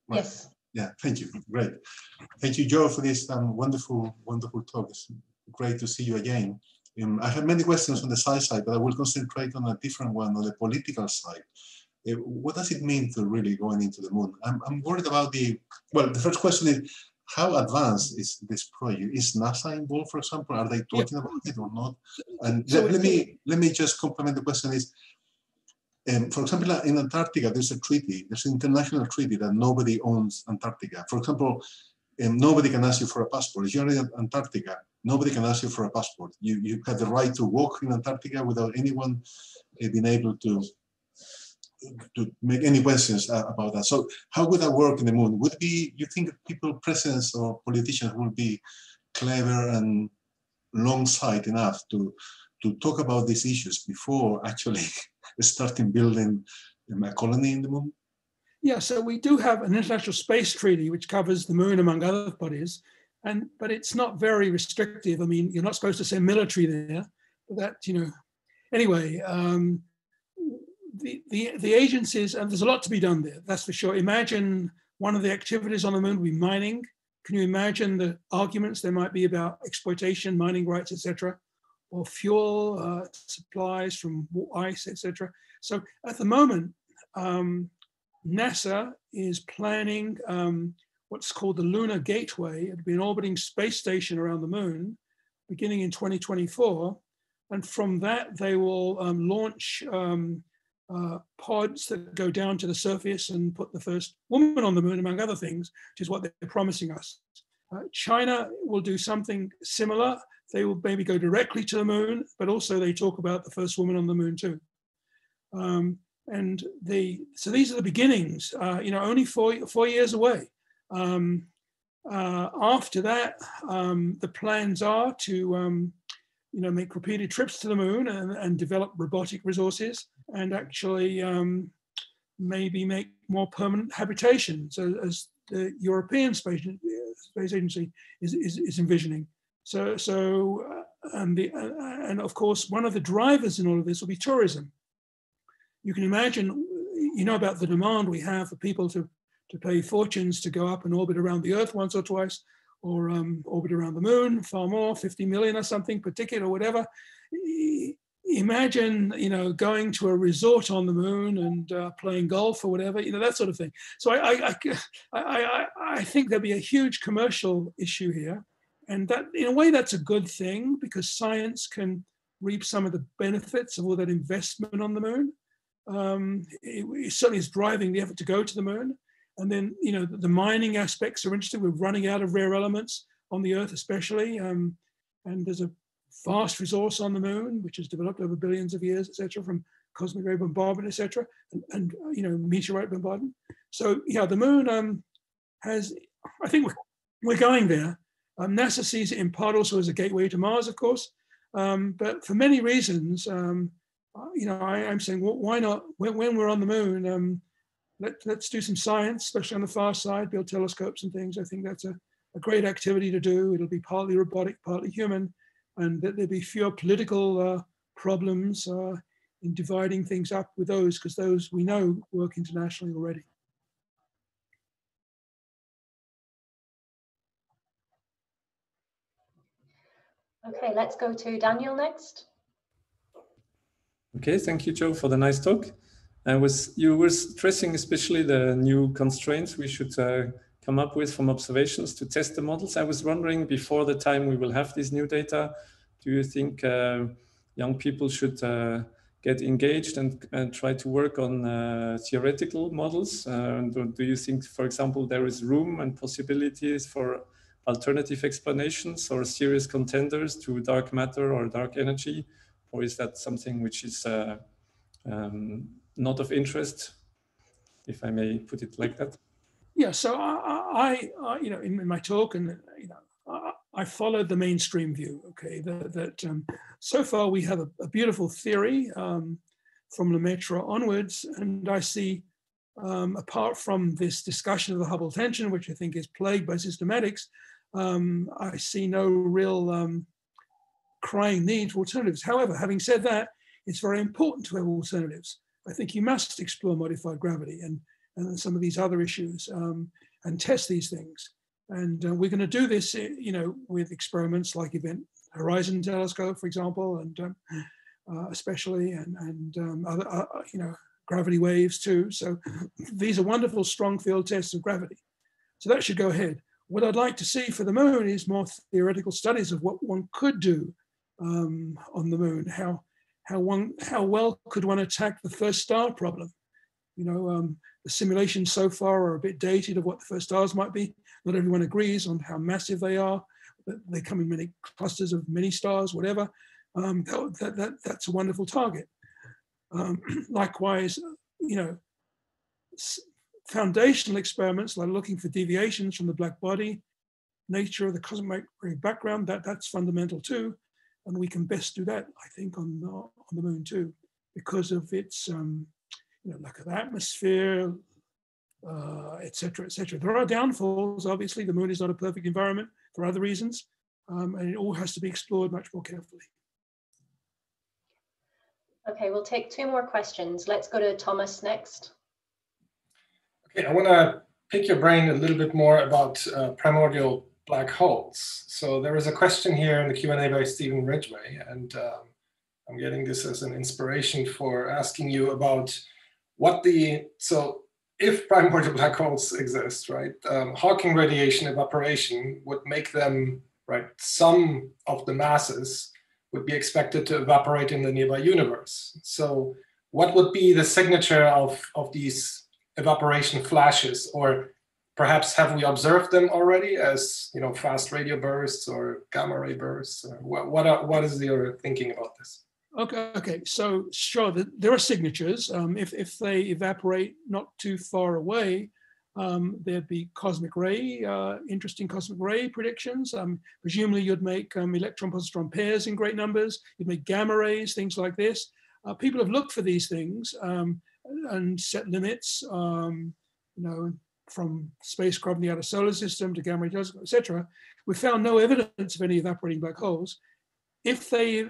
Yes. Yeah, thank you. Great. Thank you, Joe, for this um, wonderful, wonderful talk. It's great to see you again. Um, I have many questions on the science side, but I will concentrate on a different one on the political side. Uh, what does it mean to really going into the moon? I'm, I'm worried about the, well, the first question is, how advanced is this project? Is NASA involved, for example? Are they talking yeah. about it or not? And so let, let me let me just complement the question is, um, for example, in Antarctica, there's a treaty, there's an international treaty that nobody owns Antarctica. For example, um, nobody can ask you for a passport. If you're in Antarctica, nobody can ask you for a passport. You, you have the right to walk in Antarctica without anyone uh, being able to to make any questions uh, about that. So how would that work in the moon? Would be, you think people, presidents or politicians will be clever and long sight enough to, to talk about these issues before actually starting building a colony in the moon? Yeah, so we do have an international space treaty which covers the moon among other bodies, and but it's not very restrictive. I mean, you're not supposed to send military there, but that you know. Anyway, um, the, the, the agencies, and there's a lot to be done there, that's for sure. Imagine one of the activities on the moon would be mining. Can you imagine the arguments there might be about exploitation, mining rights, etc., or fuel uh, supplies from ice, etc. So at the moment, um, NASA is planning um, what's called the Lunar Gateway. It'll be an orbiting space station around the moon, beginning in 2024. And from that, they will um, launch um, uh, pods that go down to the surface and put the first woman on the moon, among other things, which is what they're promising us. Uh, China will do something similar. They will maybe go directly to the moon, but also they talk about the first woman on the moon too. Um, and the so these are the beginnings. Uh, you know, only four four years away. Um, uh, after that, um, the plans are to um, you know make repeated trips to the moon and, and develop robotic resources and actually um, maybe make more permanent habitations as, as the European Space, Space Agency is, is, is, envisioning. So, so uh, and, the, uh, and of course, one of the drivers in all of this will be tourism. You can imagine, you know about the demand we have for people to, to pay fortunes to go up and orbit around the Earth once or twice, or um, orbit around the moon, far more, 50 million or something per ticket or whatever imagine you know going to a resort on the moon and uh, playing golf or whatever you know that sort of thing. So I I, I I, I think there'll be a huge commercial issue here. And that in a way that's a good thing because science can reap some of the benefits of all that investment on the moon. Um, it, it certainly is driving the effort to go to the moon. And then you know the, the mining aspects are interesting. We're running out of rare elements on the earth especially. Um, and there's a vast resource on the moon, which has developed over billions of years, etc., from cosmic ray bombardment, etc., and, and, you know meteorite bombardment. So yeah, the moon um, has. I think we're, we're going there. Um, NASA sees it in part also as a gateway to Mars, of course, um, but for many reasons, um, uh, you know, I, am saying, well, why not? When, when, we're on the moon, um, let, let's do some science, especially on the far side, build telescopes and things. I think that's a, a great activity to do. It'll be partly robotic, partly human and that there be fewer political uh, problems uh, in dividing things up with those, because those we know work internationally already. Okay, let's go to Daniel next. Okay, thank you, Joe, for the nice talk. I was you were stressing especially the new constraints we should uh, come up with from observations to test the models. I was wondering before the time we will have this new data, do you think uh, young people should uh, get engaged and, and, try to work on uh, theoretical models? and do you think, for example, there is room and possibilities for alternative explanations or serious contenders to dark matter or dark energy? Or is that something which is um, not of interest, if I may put it like that? Yeah, so I, I, you know, in, in, my talk, and you know, I, I followed the mainstream view. Okay, that, that um, so far we have a, a beautiful theory um, from Lemaitre onwards, and I see, um, apart from this discussion of the Hubble tension, which I think is plagued by systematics, um, I see no real um, crying need for alternatives. However, having said that, it's very important to have alternatives. I think you must explore modified gravity and and some of these other issues um, and test these things. And uh, we're going to do this, eh, you know, with experiments like Event Horizon Telescope, for example, and um, uh, especially, and, and um, other, uh, uh, you know, gravity waves too. So these are wonderful strong field tests of gravity. So that should go ahead. what I'd like to see for the moon is more theoretical studies of what one could do um, on the moon. How how one how well could one attack the first star problem? You know, um, the simulations so far are a bit dated of what the first stars might be. Not everyone agrees on how massive they are. They come in many clusters of many stars, whatever. Um, that, that, that's a wonderful target. Um, likewise, you know, foundational experiments like looking for deviations from the black body, nature of the cosmic background, that, that's fundamental too. And we can best do that, I think, on, uh, on the moon too, because of its um, you know, lack of atmosphere, etc., uh, etc. Et there are downfalls. Obviously, the moon is not a perfect environment for other reasons, um, and it all has to be explored much more carefully. Okay, we'll take two more questions. Let's go to Thomas next. Okay, I want to pick your brain a little bit more about uh, primordial black holes. So there is a question here in the Q&A by Stephen Ridgway, and um, I'm getting this as an inspiration for asking you about what the, so if primordial black holes exist, right, um, Hawking radiation evaporation would make them, right, some of the masses would be expected to evaporate in the nearby universe. So what would be the signature of, of these evaporation flashes or perhaps have we observed them already as you know fast radio bursts or gamma ray bursts what what, are, what is your thinking about this okay okay so sure there are signatures um, if, if they evaporate not too far away um, there'd be cosmic ray uh, interesting cosmic ray predictions um, presumably you'd make um, electron positron pairs in great numbers you'd make gamma rays things like this uh, people have looked for these things um, and set limits um, you know from spacecraft in the outer solar system to gamma rays, etc., we found no evidence of any evaporating black holes. If they,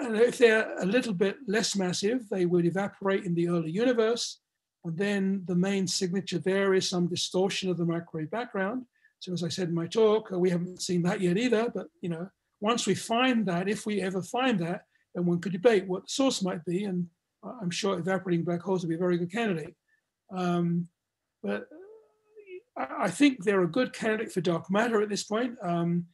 if they're a little bit less massive, they would evaporate in the early universe, and then the main signature there is some distortion of the microwave background. So as I said in my talk, uh, we haven't seen that yet either. But you know, once we find that, if we ever find that, then one could debate what the source might be, and I'm sure evaporating black holes would be a very good candidate. Um, but I think they're a good candidate for dark matter at this point. Um,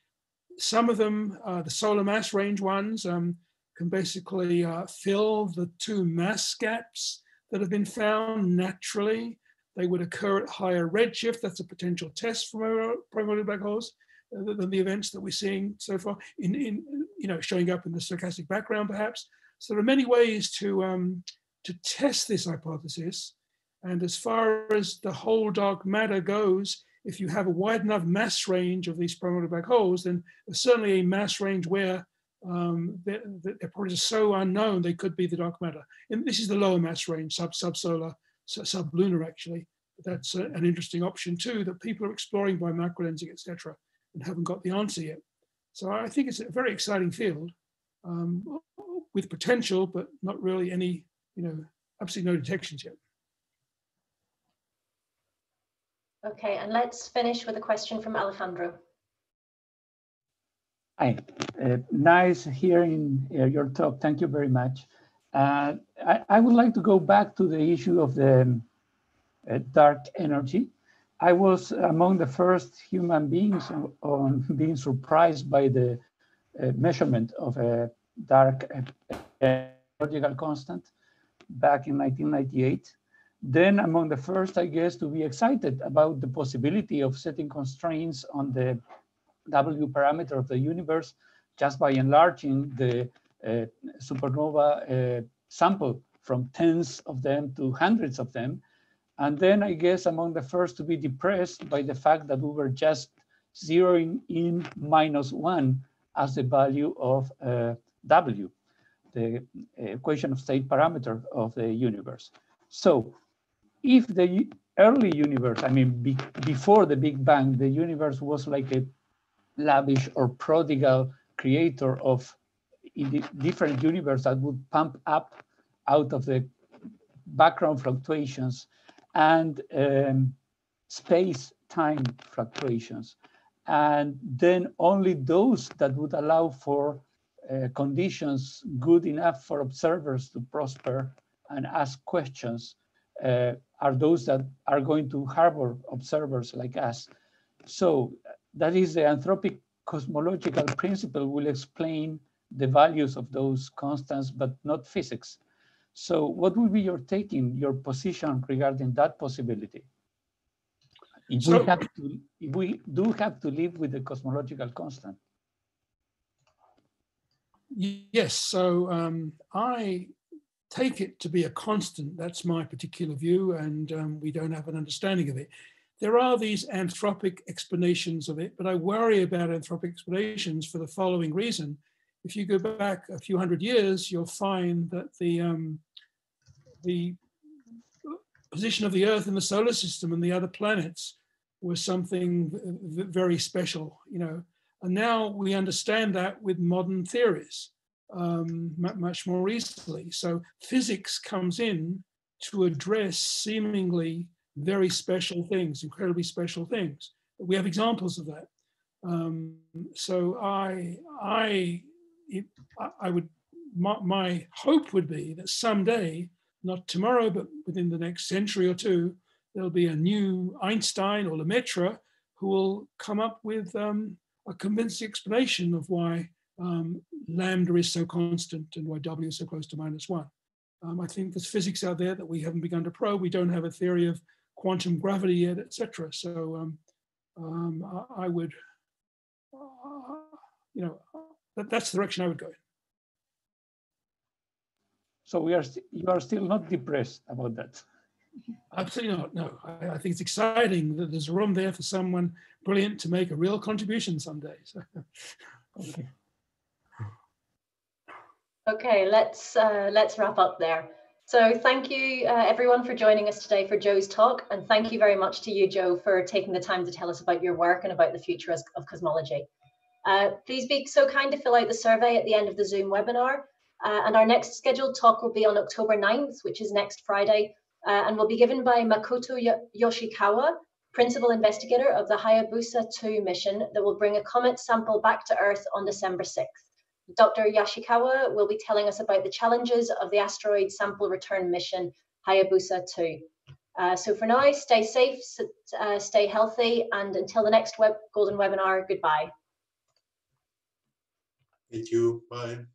some of them, uh, the solar mass range ones, um, can basically uh, fill the two mass gaps that have been found naturally. They would occur at higher redshift. That's a potential test for primordial black holes uh, than the events that we're seeing so far in, in you know, showing up in the stochastic background perhaps. So there are many ways to, um, to test this hypothesis. And as far as the whole dark matter goes, if you have a wide enough mass range of these primordial black holes, then there's certainly a mass range where um, they're, they're, so unknown they could be the dark matter. And this is the lower mass range, sub subsolar, sublunar actually. That's a, an interesting option too that people are exploring by macrolensing, etc., and haven't got the answer yet. So I think it's a very exciting field um, with potential, but not really any, you know, absolutely no detections yet. Okay, and let's finish with a question from Alejandro. Hi, uh, nice hearing uh, your talk. Thank you very much. Uh, I, I, would like to go back to the issue of the um, uh, dark energy. I was among the first human beings on, being surprised by the uh, measurement of a dark energetical uh, constant back in 1998 then among the first, I guess, to be excited about the possibility of setting constraints on the W parameter of the universe just by enlarging the uh, supernova uh, sample from tens of them to hundreds of them. And then I guess among the first to be depressed by the fact that we were just zeroing in minus one as the value of uh, W, the equation of state parameter of the universe. So if the early universe, I mean, be, before the Big Bang, the universe was like a lavish or prodigal creator of different universe that would pump up out of the background fluctuations and um, space-time fluctuations. And then only those that would allow for uh, conditions good enough for observers to prosper and ask questions uh, are those that are going to harbor observers like us. So That is, the anthropic cosmological principle will explain the values of those constants, but not physics. So what would be your taking, your position regarding that possibility? If, So- we have to, if we do have to live with the cosmological constant. Yes, so um, I take it to be a constant. That's my particular view, and um, we don't have an understanding of it. There are these anthropic explanations of it, but I worry about anthropic explanations for the following reason. If you go back a few hundred years, you'll find that the um, the position of the Earth in the solar system and the other planets was something very special, you know. And now we understand that with modern theories um, much more easily. So physics comes in to address seemingly very special things, incredibly special things. We have examples of that. Um, so I, I, it, I- would, my, my hope would be that someday, not tomorrow, but within the next century or two, there'll be a new Einstein or Lemaitre who will come up with um, a convincing explanation of why um, lambda is so constant and why W is so close to minus one. Um, I think there's physics out there that we haven't begun to probe. We don't have a theory of quantum gravity yet, etc. So um, um, I, I would, uh, you know, that, that's the direction I would go. So we are, st- you are still not depressed about that. Absolutely not. No, I, I think it's exciting that there's room there for someone brilliant to make a real contribution someday. So, Okay. Okay, let's uh, let's wrap up there. So thank you uh, everyone for joining us today for Joe's talk, and thank you very much to you, Joe, for taking the time to tell us about your work and about the future of cosmology. Uh, please be so kind to fill out the survey at the end of the Zoom webinar, uh, and our next scheduled talk will be on October 9th, which is next Friday, uh, and will be given by Makoto Yoshikawa, principal investigator of the Hayabusa 2 mission that will bring a comet sample back to Earth on December 6th. Dr. Yoshikawa will be telling us about the challenges of the asteroid sample return mission Hayabusa 2. Uh, so for now, stay safe, uh, stay healthy, and until the next web golden webinar, goodbye. Thank you. Bye.